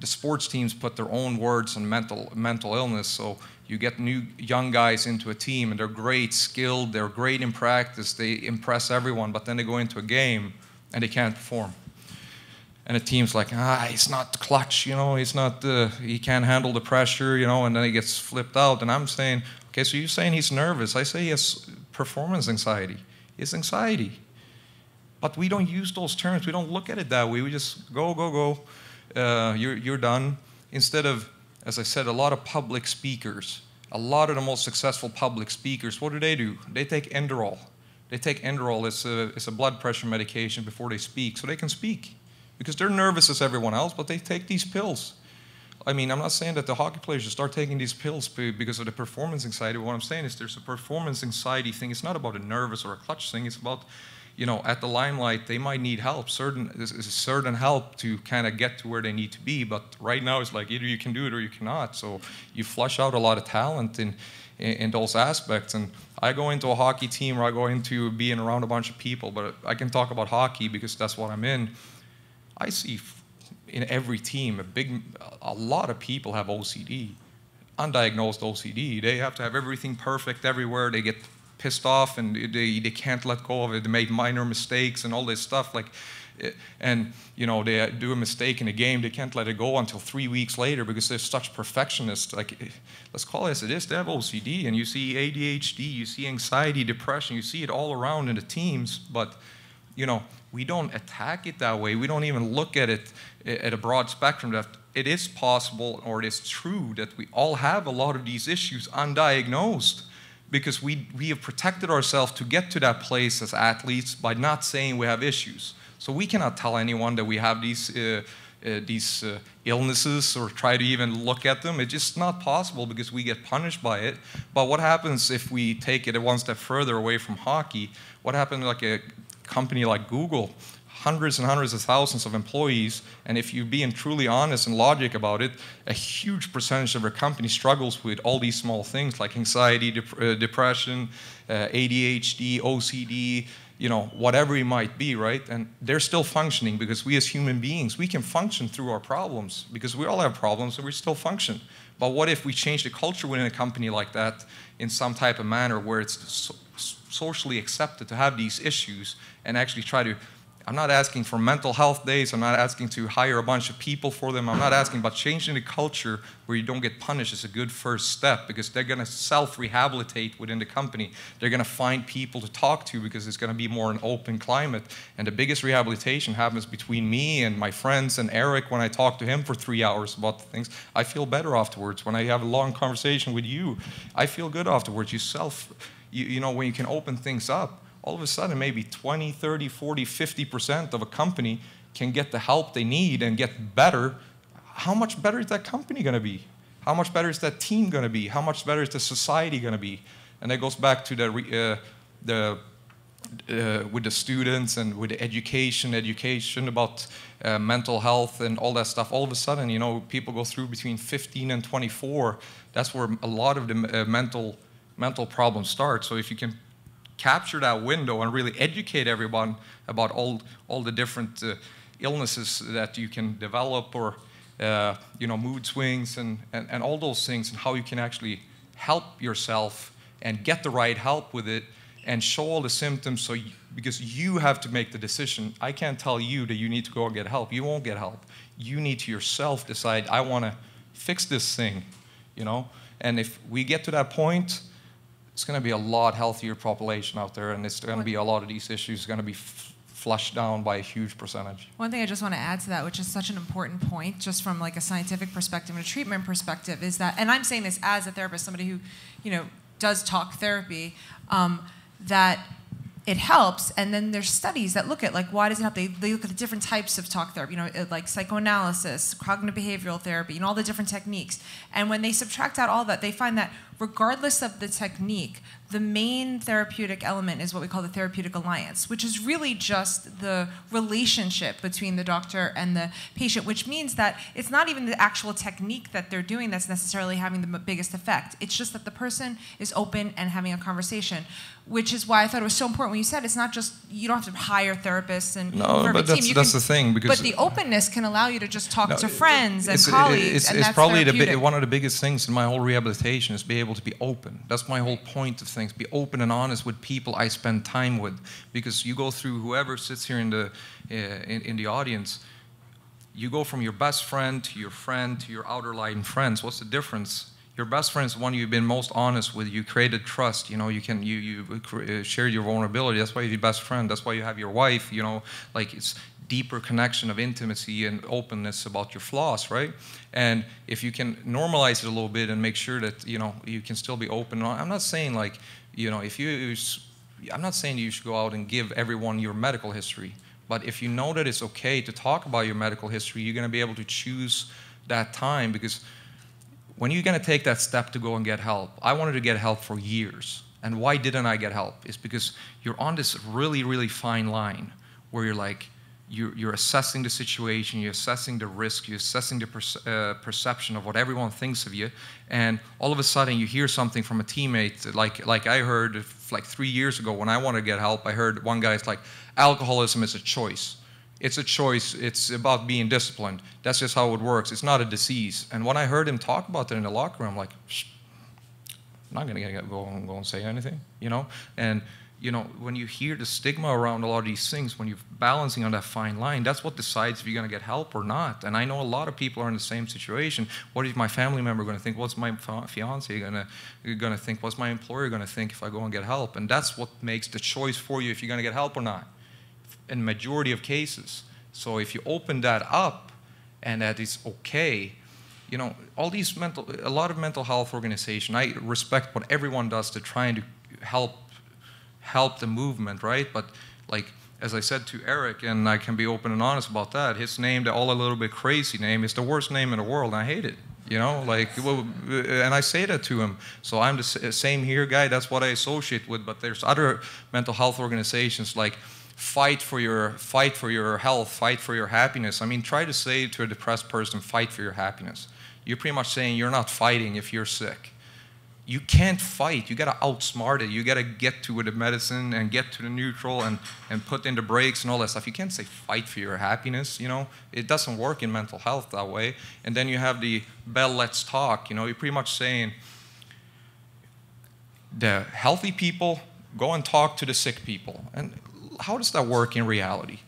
S2: the sports teams put their own words on mental mental illness. So you get new young guys into a team and they're great, skilled, they're great in practice, they impress everyone, but then they go into a game and they can't perform. And the team's like, ah, he's not clutch, you know, he's not the, he can't handle the pressure, you know, and then he gets flipped out. And I'm saying, okay, so you're saying he's nervous. I say he has performance anxiety. It's anxiety. But we don't use those terms. We don't look at it that way. We just go, go, go. Uh, you're, you're done. Instead of, as I said, a lot of public speakers, a lot of the most successful public speakers, what do they do? They take Inderal. They take Inderal. It's a, it's a blood pressure medication before they speak, so they can speak. Because they're nervous as everyone else, but they take these pills. I mean, I'm not saying that the hockey players should start taking these pills because of the performance anxiety. What I'm saying is there's a performance anxiety thing. It's not about a nervous or a clutch thing. It's about, you know, at the limelight, they might need help, certain, certain help to kind of get to where they need to be. But right now, it's like either you can do it or you cannot. So you flush out a lot of talent in, in, in those aspects. And I go into a hockey team or I go into being around a bunch of people, but I can talk about hockey because that's what I'm in. I see in every team a big, a lot of people have OCD, undiagnosed OCD. They have to have everything perfect everywhere. They get pissed off and they, they can't let go of it. They make minor mistakes and all this stuff. Like, eh, and you know they do a mistake in a game, they can't let it go until three weeks later because they're such perfectionists. Like, eh, let's call it as it is. They have OCD, and you see ADHD, you see anxiety, depression, you see it all around in the teams, but you know, we don't attack it that way. We don't even look at it at a broad spectrum that it is possible or it is true that we all have a lot of these issues undiagnosed because we, we have protected ourselves to get to that place as athletes by not saying we have issues. So we cannot tell anyone that we have these, uh, uh, these uh, illnesses or try to even look at them. It's just not possible because we get punished by it. But what happens if we take it one step further away from hockey? What happens like a company like Google, hundreds and hundreds of thousands of employees, and if you're being truly honest and logic about it, a huge percentage of their company struggles with all these small things like anxiety, dep- uh, depression, uh, ADHD, OCD, you know, whatever it might be, right? And they're still functioning because we as human beings, we can function through our problems because we all have problems and we still function. But what if we change the culture within a company like that in some type of manner where it's socially accepted to have these issues and actually try to I'm not asking for mental health days. I'm not asking to hire a bunch of people for them. I'm not asking about changing the culture where you don't get punished is a good first step because they're going to self rehabilitate within the company. They're going to find people to talk to because it's going to be more an open climate. And the biggest rehabilitation happens between me and my friends and Eric when I talk to him for three hours about things. I feel better afterwards. When I have a long conversation with you, I feel good afterwards. You self, you, you know, when you can open things up all of a sudden maybe 20, 30, 40, 50% of a company can get the help they need and get better, how much better is that company going to be? How much better is that team going to be? How much better is the society going to be? And that goes back to the, uh, the uh, with the students and with education, education about uh, mental health and all that stuff. All of a sudden, you know, people go through between 15 and 24. That's where a lot of the uh, mental mental problems start. So if you can capture that window and really educate everyone about all all the different uh, illnesses that you can develop or uh, you know mood swings and, and, and all those things and how you can actually help yourself and get the right help with it and show all the symptoms so you, because you have to make the decision. I can't tell you that you need to go and get help. You won't get help. You need to yourself decide i want to fix this thing you know? And if we get to that point it's going to be a lot healthier population out there and it's going to be a lot of these issues going to be f- flushed down by a huge percentage
S3: One thing I just want to add to that, which is such an important point, just from like a scientific perspective and a treatment perspective, is that, and I'm saying this as a therapist, somebody who, you know, does talk therapy, um, that it helps. And then there's studies that look at like why does it help? They, they look at the different types of talk therapy, you know, like psychoanalysis, cognitive behavioral therapy, and all the different techniques. And when they subtract out all that, they find that regardless of the technique, the main therapeutic element is what we call the therapeutic alliance, which is really just the relationship between the doctor and the patient, which means that it's not even the actual technique that they're doing that's necessarily having the biggest effect. It's just that the person is open and having a conversation, which is why I thought it was so important when you said it's not just you don't have to hire therapists and
S2: No, but
S3: team.
S2: that's-
S3: You
S2: that's
S3: can-
S2: the thing, because-
S3: but the openness can allow you to just talk
S2: No,
S3: to friends and colleagues,
S2: It's,
S3: and
S2: it's
S3: that's
S2: probably the, one of the biggest things in my whole rehabilitation is be able to be open. That's my whole point of things. Be open and honest with people I spend time with, because you go through whoever sits here in the uh, in, in the audience. You go from your best friend to your friend to your outer line friends. What's the difference? Your best friend is the one you've been most honest with. You created trust. You know, you can you you uh, share your vulnerability. That's why you're your best friend. That's why you have your wife. You know, like it's deeper connection of intimacy and openness about your flaws, right? And if you can normalize it a little bit and make sure that you know you can still be open. I'm not saying like you know if you I'm not saying you should go out and give everyone your medical history, but if you know that it's okay to talk about your medical history, you're going to be able to choose that time because when you're going to take that step to go and get help, I wanted to get help for years. And why didn't I get help? It's because you're on this really, really fine line where you're like, you're, you're assessing the situation, you're assessing the risk, you're assessing the perce- uh, perception of what everyone thinks of you, and all of a sudden you hear something from a teammate, like like I heard like three years ago when I wanted to get help. I heard one guy's like, alcoholism is a choice. It's a choice. It's about being disciplined. That's just how it works. It's not a disease. And when I heard him talk about that in the locker room, I'm like, I'm not gonna go go and say anything, you know. And you know, when you hear the stigma around a lot of these things, when you're balancing on that fine line, that's what decides if you're going to get help or not. And I know a lot of people are in the same situation. What is my family member going to think? What's my fiance going to to think? What's my employer going to think if I go and get help? And that's what makes the choice for you if you're going to get help or not. In majority of cases. So if you open that up, and that is okay, you know, all these mental, a lot of mental health organization. I respect what everyone does to try and help help the movement, right? But like as I said to Eric, and I can be open and honest about that, his name, the all a little bit crazy name, is the worst name in the world, I hate it. You know, like, well, and I say that to him. So I'm the same here guy. That's what I associate with. But there's other mental health organizations like fight for your fight for your health, fight for your happiness. I mean, try to say to a depressed person, fight for your happiness. You're pretty much saying you're not fighting if you're sick you can't fight. You got to outsmart it. You got to get to the medicine and get to the neutral and, and put in the brakes and all that stuff. You can't say fight for your happiness, you know. It doesn't work in mental health that way. And then you have the bell let's talk, you know. You're pretty much saying the healthy people go and talk to the sick people. And how does that work in reality?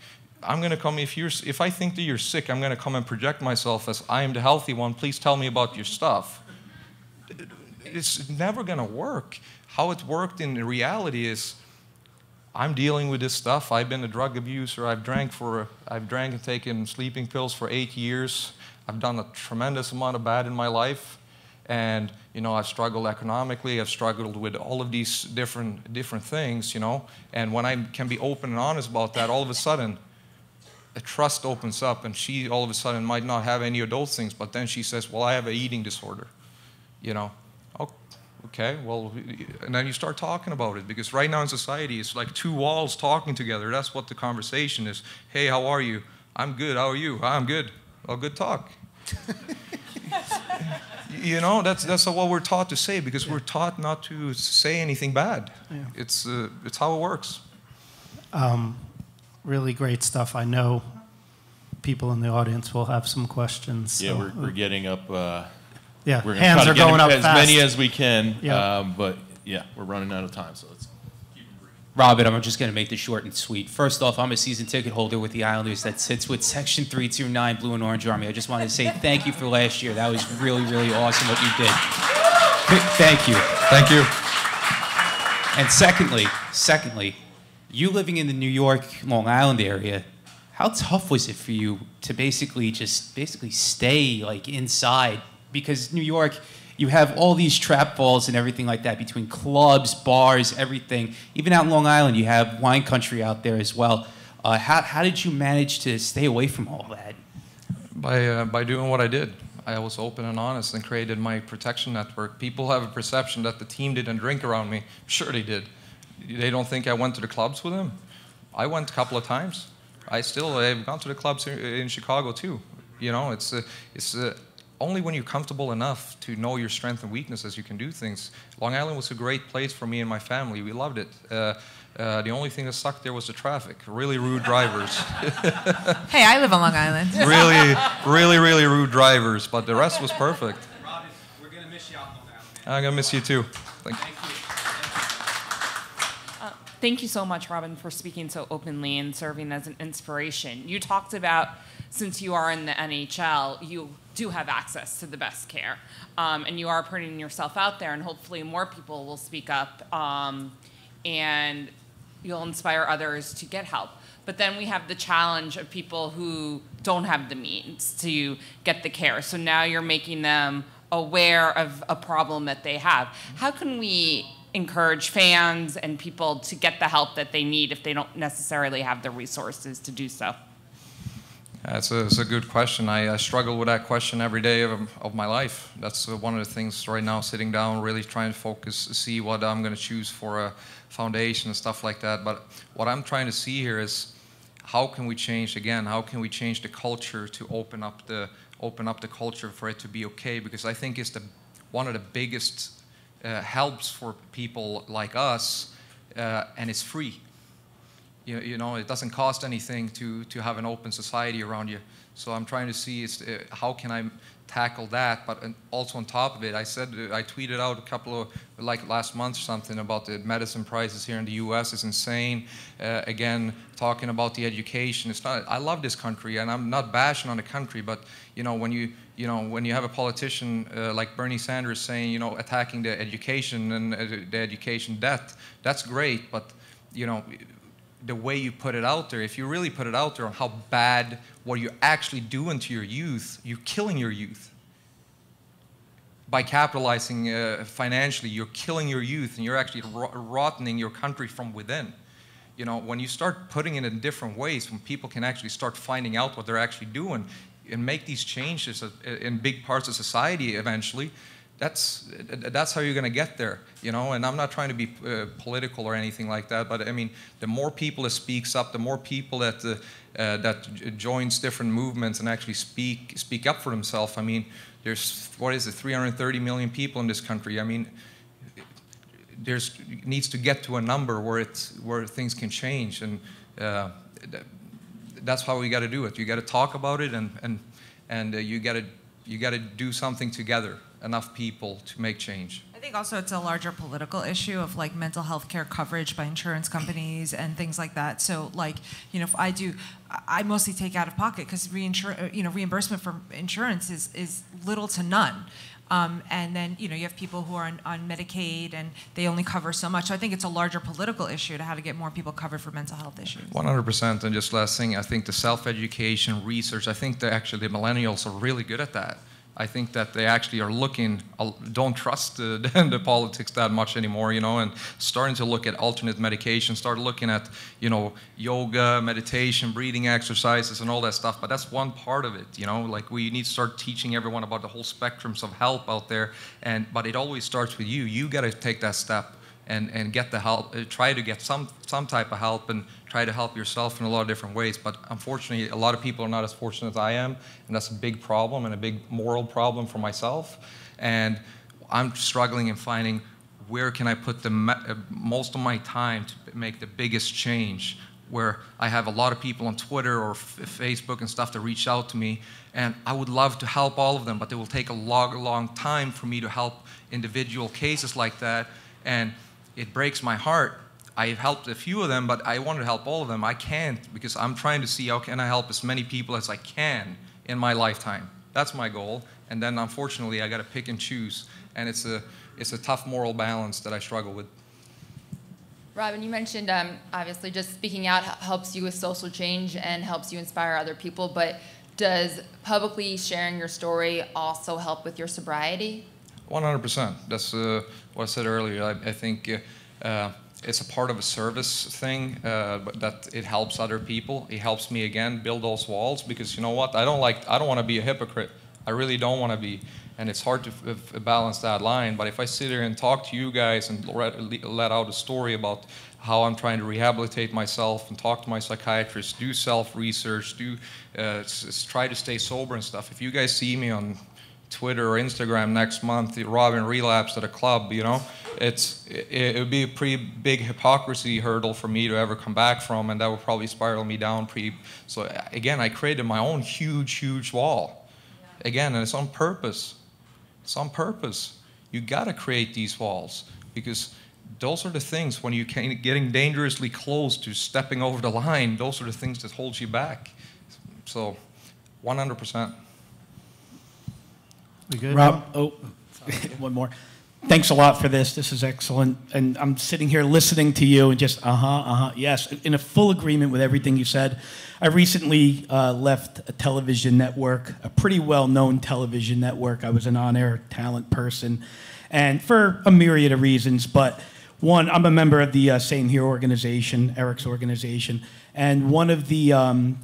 S2: I'm going to come if you're if I think that you're sick, I'm going to come and project myself as I am the healthy one. Please tell me about your stuff it's never going to work. How it worked in reality is I'm dealing with this stuff. I've been a drug abuser. I've drank for I've drank and taken sleeping pills for 8 years. I've done a tremendous amount of bad in my life. And you know, I've struggled economically. I've struggled with all of these different different things, you know. And when I can be open and honest about that, all of a sudden a trust opens up and she all of a sudden might not have any of those things, but then she says, "Well, I have an eating disorder." You know, Okay, well, and then you start talking about it because right now in society, it's like two walls talking together. That's what the conversation is. Hey, how are you? I'm good. How are you? I'm good. Well, good talk. *laughs* you know, that's that's what we're taught to say because we're taught not to say anything bad.
S1: Yeah.
S2: It's uh, it's how it works.
S1: Um, really great stuff. I know people in the audience will have some questions.
S4: Yeah,
S1: so-
S4: we're, we're getting up. Uh,
S1: yeah.
S4: we're gonna
S1: hands
S4: try
S1: are
S4: to get
S1: going up
S4: as
S1: fast.
S4: many as we can.
S1: Yeah.
S4: Um, but yeah, we're running out of time, so let's. Keep it brief.
S5: Robin, I'm just going to make this short and sweet. First off, I'm a season ticket holder with the Islanders that sits with Section 329 Blue and Orange Army. I just wanted to say thank you for last year. That was really, really awesome what you did. Thank you.
S2: Thank you.
S5: And secondly, secondly, you living in the New York, Long Island area, how tough was it for you to basically just basically stay like inside? Because New York, you have all these trap balls and everything like that between clubs, bars, everything. Even out in Long Island, you have wine country out there as well. Uh, how, how did you manage to stay away from all that?
S2: By, uh, by doing what I did. I was open and honest and created my protection network. People have a perception that the team didn't drink around me. Sure, they did. They don't think I went to the clubs with them. I went a couple of times. I still have gone to the clubs in Chicago too. You know, it's uh, it's uh, only when you're comfortable enough to know your strengths and weaknesses you can do things. Long Island was a great place for me and my family. We loved it. Uh, uh, the only thing that sucked there was the traffic. Really rude drivers. *laughs*
S3: Hey, I live on Long Island. *laughs*
S2: really, really, really rude drivers, but the rest was perfect.
S6: Robin, we're gonna miss you out on that,
S2: I'm gonna miss you too. Thank you.
S7: Thank you so much, Robin, for speaking so openly and serving as an inspiration. You talked about since you are in the NHL, you do have access to the best care, um, and you are putting yourself out there, and hopefully more people will speak up, um, and you'll inspire others to get help. But then we have the challenge of people who don't have the means to get the care. So now you're making them aware of a problem that they have. How can we encourage fans and people to get the help that they need if they don't necessarily have the resources to do so?
S2: That's a, that's a good question. I, I struggle with that question every day of, of my life. That's one of the things right now, sitting down, really trying to focus, see what I'm going to choose for a foundation and stuff like that. But what I'm trying to see here is how can we change again? How can we change the culture to open up the open up the culture for it to be okay? Because I think it's the one of the biggest uh, helps for people like us, uh, and it's free you, you know, it doesn't cost anything to, to have an open society around you. So I'm trying to see uh, how can I tackle that, but also on top of it, I said uh, I tweeted out a couple of like last month or something about the medicine prices here in the U.S. is insane. Uh, again, talking about the education, it's not. I love this country, and I'm not bashing on the country, but you know when you you know when you have a politician uh, like Bernie Sanders saying you know attacking the education and uh, the education debt, that's great, but you know the way you put it out there, if you really put it out there on how bad what you're actually doing to your youth, you're killing your youth. By capitalizing uh, financially, you're killing your youth and you're actually rot- rottening your country from within. You know, when you start putting it in different ways, when people can actually start finding out what they're actually doing and make these changes uh, in big parts of society eventually, that's that's how you're going to get there you know? And i'm not trying to be uh, political or anything like that but i mean the more people that speaks up the more people that uh, uh, that joins different movements and actually speak speak up for themselves. I mean there's what is it 330 million people in this country. I mean there's needs to get to a number where it's where things can change. And uh, that's how we got to do it. You got to talk about it and and and uh, you got to you got to do something together enough people to make change
S3: I think also it's a larger political issue of like mental health care coverage by insurance companies and things like that. So like, you know, if I do, I mostly take out of pocket because reinsure, you know, reimbursement for insurance is, is little to none. Um, and then, you know, you have people who are on, on Medicaid and they only cover so much. So I think it's a larger political issue to how to get more people covered for mental health issues.
S2: 100% and just last thing i think the self-education research i think that actually the millennials are really good at that I think that they actually are looking, don't trust the, *laughs* the politics that much anymore, you know, and starting to look at alternate medication, start looking at, you know, yoga, meditation, breathing exercises, and all that stuff. But that's one part of it, you know, like we need to start teaching everyone about the whole spectrums of help out there. And but it always starts with you. You got to take that step and, and get the help, uh, try to get some, some type of help and try to help yourself in a lot of different ways. But unfortunately, a lot of people are not as fortunate as I am, and that's a big problem and a big moral problem for myself. And I'm struggling in finding where can I put the uh, most of my time to make the biggest change where I have a lot of people on Twitter or Facebook and stuff that reach out to me, and I would love to help all of them, but it will take a long, long time for me to help individual cases like that. And it breaks my heart. I've helped a few of them, but I want to help all of them. I can't because I'm trying to see how can I help as many people as I can in my lifetime. That's my goal. And then unfortunately, I got to pick and choose, and it's a it's a tough moral balance that I struggle with.
S8: Robin, you mentioned um, obviously just speaking out helps you with social change and helps you inspire other people, but does publicly sharing your story also help with your sobriety?
S2: 100%. That's uh, what I said earlier. I, I think uh, uh, it's a part of a service thing, uh, but that it helps other people. It helps me again build those walls because you know what? I don't like. I don't want to be a hypocrite. I really don't want to be. And it's hard to balance that line. But if I sit here and talk to you guys and let, out a story about how I'm trying to rehabilitate myself and talk to my psychiatrist, do self-research, do uh, try to stay sober and stuff. If you guys see me on Twitter or Instagram next month, Robin relapsed at a club, you know, it's, it, it, would be a pretty big hypocrisy hurdle for me to ever come back from, and that would probably spiral me down pretty. So again, I created my own huge, huge wall. Again, and it's on purpose. It's on purpose. You got to create these walls because those are the things when you're getting dangerously close to stepping over the line. Those are the things that hold you back. So, 100 percent.
S1: We good?
S9: Rob, oh, one more. Thanks a lot for this. This is excellent. And I'm sitting here listening to you and just, uh huh, uh huh, yes, in a full agreement with everything you said. I recently uh, left a television network, a pretty well known television network. I was an on air talent person, and for a myriad of reasons. But one, I'm a member of the uh, Same Here organization, Eric's organization. And one of the um,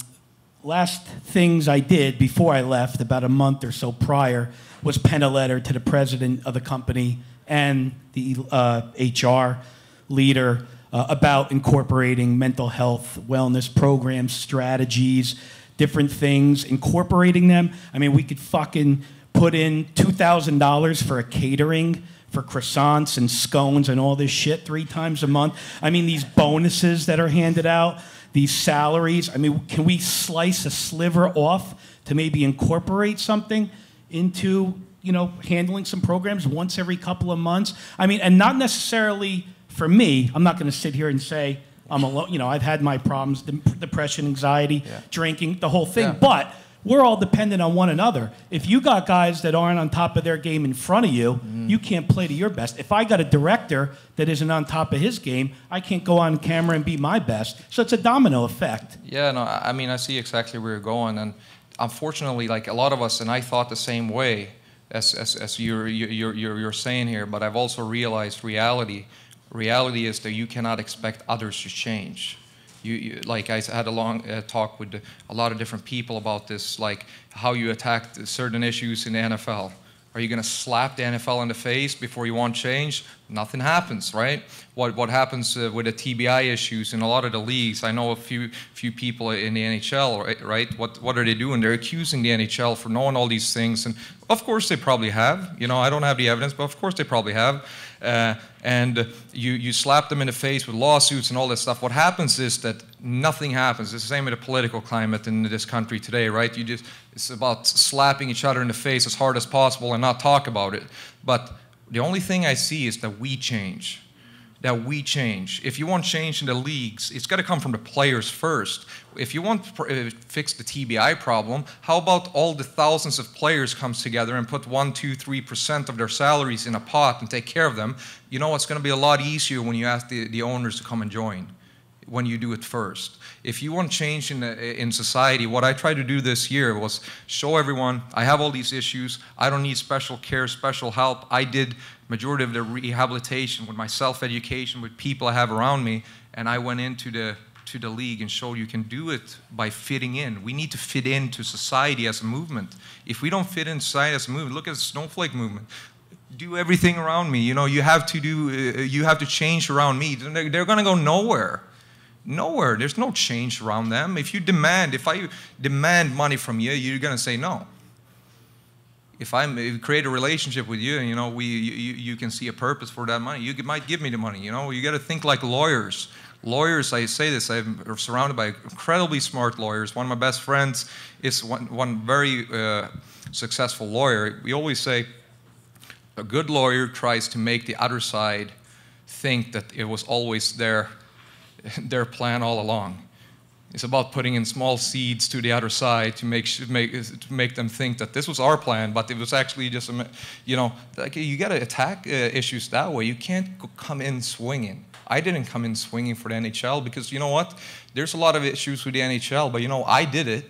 S9: last things I did before I left, about a month or so prior, was pen a letter to the president of the company and the uh, HR leader uh, about incorporating mental health wellness programs, strategies, different things, incorporating them. I mean, we could fucking put in $2,000 for a catering for croissants and scones and all this shit three times a month. I mean, these bonuses that are handed out, these salaries. I mean, can we slice a sliver off to maybe incorporate something? into you know handling some programs once every couple of months. I mean, and not necessarily for me. I'm not going to sit here and say I'm alone. You know, I've had my problems: depression, anxiety, yeah. drinking, the whole thing. Yeah. But we're all dependent on one another. If you got guys that aren't on top of their game in front of you, mm. you can't play to your best. If I got a director that isn't on top of his game, I can't go on camera and be my best. So it's a domino effect.
S2: Yeah, no, I mean, I see exactly where you're going, and unfortunately, like a lot of us, and I thought the same way as, as, as you're, you're, you're, you're saying here, but I've also realized reality. Reality is that you cannot expect others to change. You, you, like I had a long uh, talk with a lot of different people about this, like how you attack certain issues in the NFL. Are you going to slap the NFL in the face before you want change? Nothing happens, right? What what happens uh, with the TBI issues in a lot of the leagues? I know a few few people in the NHL, right? What what are they doing? They're accusing the NHL for knowing all these things, and of course they probably have. You know, I don't have the evidence, but of course they probably have. Uh, and you, you slap them in the face with lawsuits and all that stuff. What happens is that nothing happens. It's the same with the political climate in this country today, right? You just, it's about slapping each other in the face as hard as possible and not talk about it. But the only thing I see is that we change that we change. If you want change in the leagues, it's got to come from the players first. If you want to uh, fix the TBI problem, how about all the thousands of players comes together and put one, two, three percent of their salaries in a pot and take care of them? You know, it's going to be a lot easier when you ask the, the owners to come and join. when you do it first. If you want change in, in society, what I tried to do this year was show everyone I have all these issues. I don't need special care, special help. I did majority of the rehabilitation with my self-education with people I have around me, and I went into the to the league and showed you can do it by fitting in. We need to fit into society as a movement. If we don't fit in society as a movement, look at the snowflake movement do everything around me. You know, you have to do, uh, you have to change around me. They're, they're going to go nowhere. Nowhere. There's no change around them. If you demand, if I demand money from you, you're going to say no. If I create a relationship with you, and you know, we, you, you can see a purpose for that money, you might give me the money. You know, you got to think like lawyers. Lawyers, I say this, I'm surrounded by incredibly smart lawyers. One of my best friends is one, one very uh, successful lawyer. We always say, a good lawyer tries to make the other side think that it was always their, *laughs* their plan all along. It's about putting in small seeds to the other side to make, make, to make them think that this was our plan, but it was actually just, a, you know, like you got to attack uh, issues that way. You can't come in swinging. I didn't come in swinging for the NHL because you know what? There's a lot of issues with the NHL, but you know, I did it.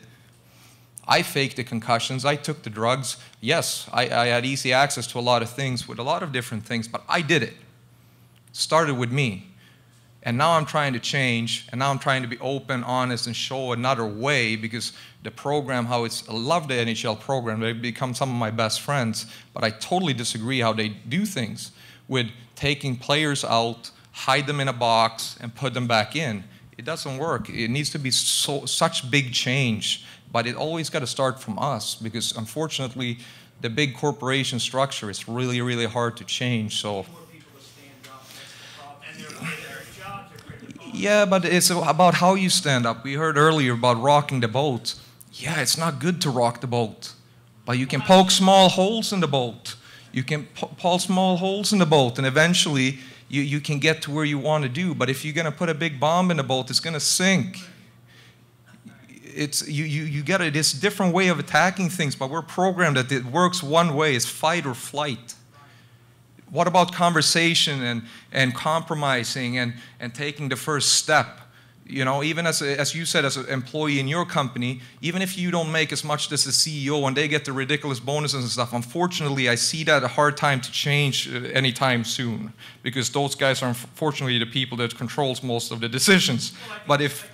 S2: I faked the concussions. I took the drugs. Yes, I, I, had easy access to a lot of things with a lot of different things, but I did it. Started with me. And now I'm trying to change, and now I'm trying to be open, honest, and show another way because the program, how it's, I love the NHL program. They've become some of my best friends, but I totally disagree how they do things with taking players out, hide them in a box, and put them back in. It doesn't work. It needs to be so, such big change but it always got to start from us because unfortunately, the big corporation structure is really, really hard to change. So. *clears throat* Yeah, but it's about how you stand up. We heard earlier about rocking the boat. Yeah, it's not good to rock the boat, but you can poke small holes in the boat. You can poke small holes in the boat, and eventually you, you can get to where you want to do. But if you're going to put a big bomb in the boat, it's going to sink it's you, you, you get a, this different way of attacking things, but we're programmed that it works one way, it's fight or flight. What about conversation and, and compromising and, and taking the first step? You know, even as, a, as you said, as an employee in your company, even if you don't make as much as the CEO and they get the ridiculous bonuses and stuff, unfortunately, I see that a hard time to change uh, anytime soon because those guys are unfortunately the people that controls most of the decisions. But if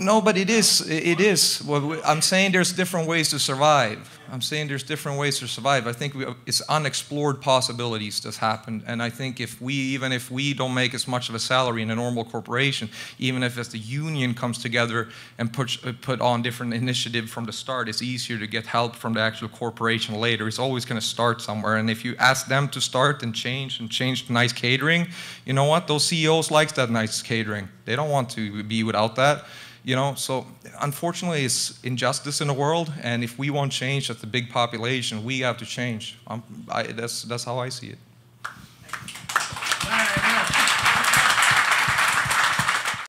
S2: no, but it is. It is. Well, I'm saying there's different ways to survive. I'm saying there's different ways to survive. I think we, it's unexplored possibilities that's happened. And I think if we, even if we don't make as much of a salary in a normal corporation, even if as the union comes together and put, put on different initiative from the start, it's easier to get help from the actual corporation later. It's always going to start somewhere. And if you ask them to start and change and change to nice catering, you know what? Those CEOs likes that nice catering. They don't want to be without that. You know, so unfortunately, it's injustice in the world, and if we want change as a big population, we have to change. I, that's, that's how I see it.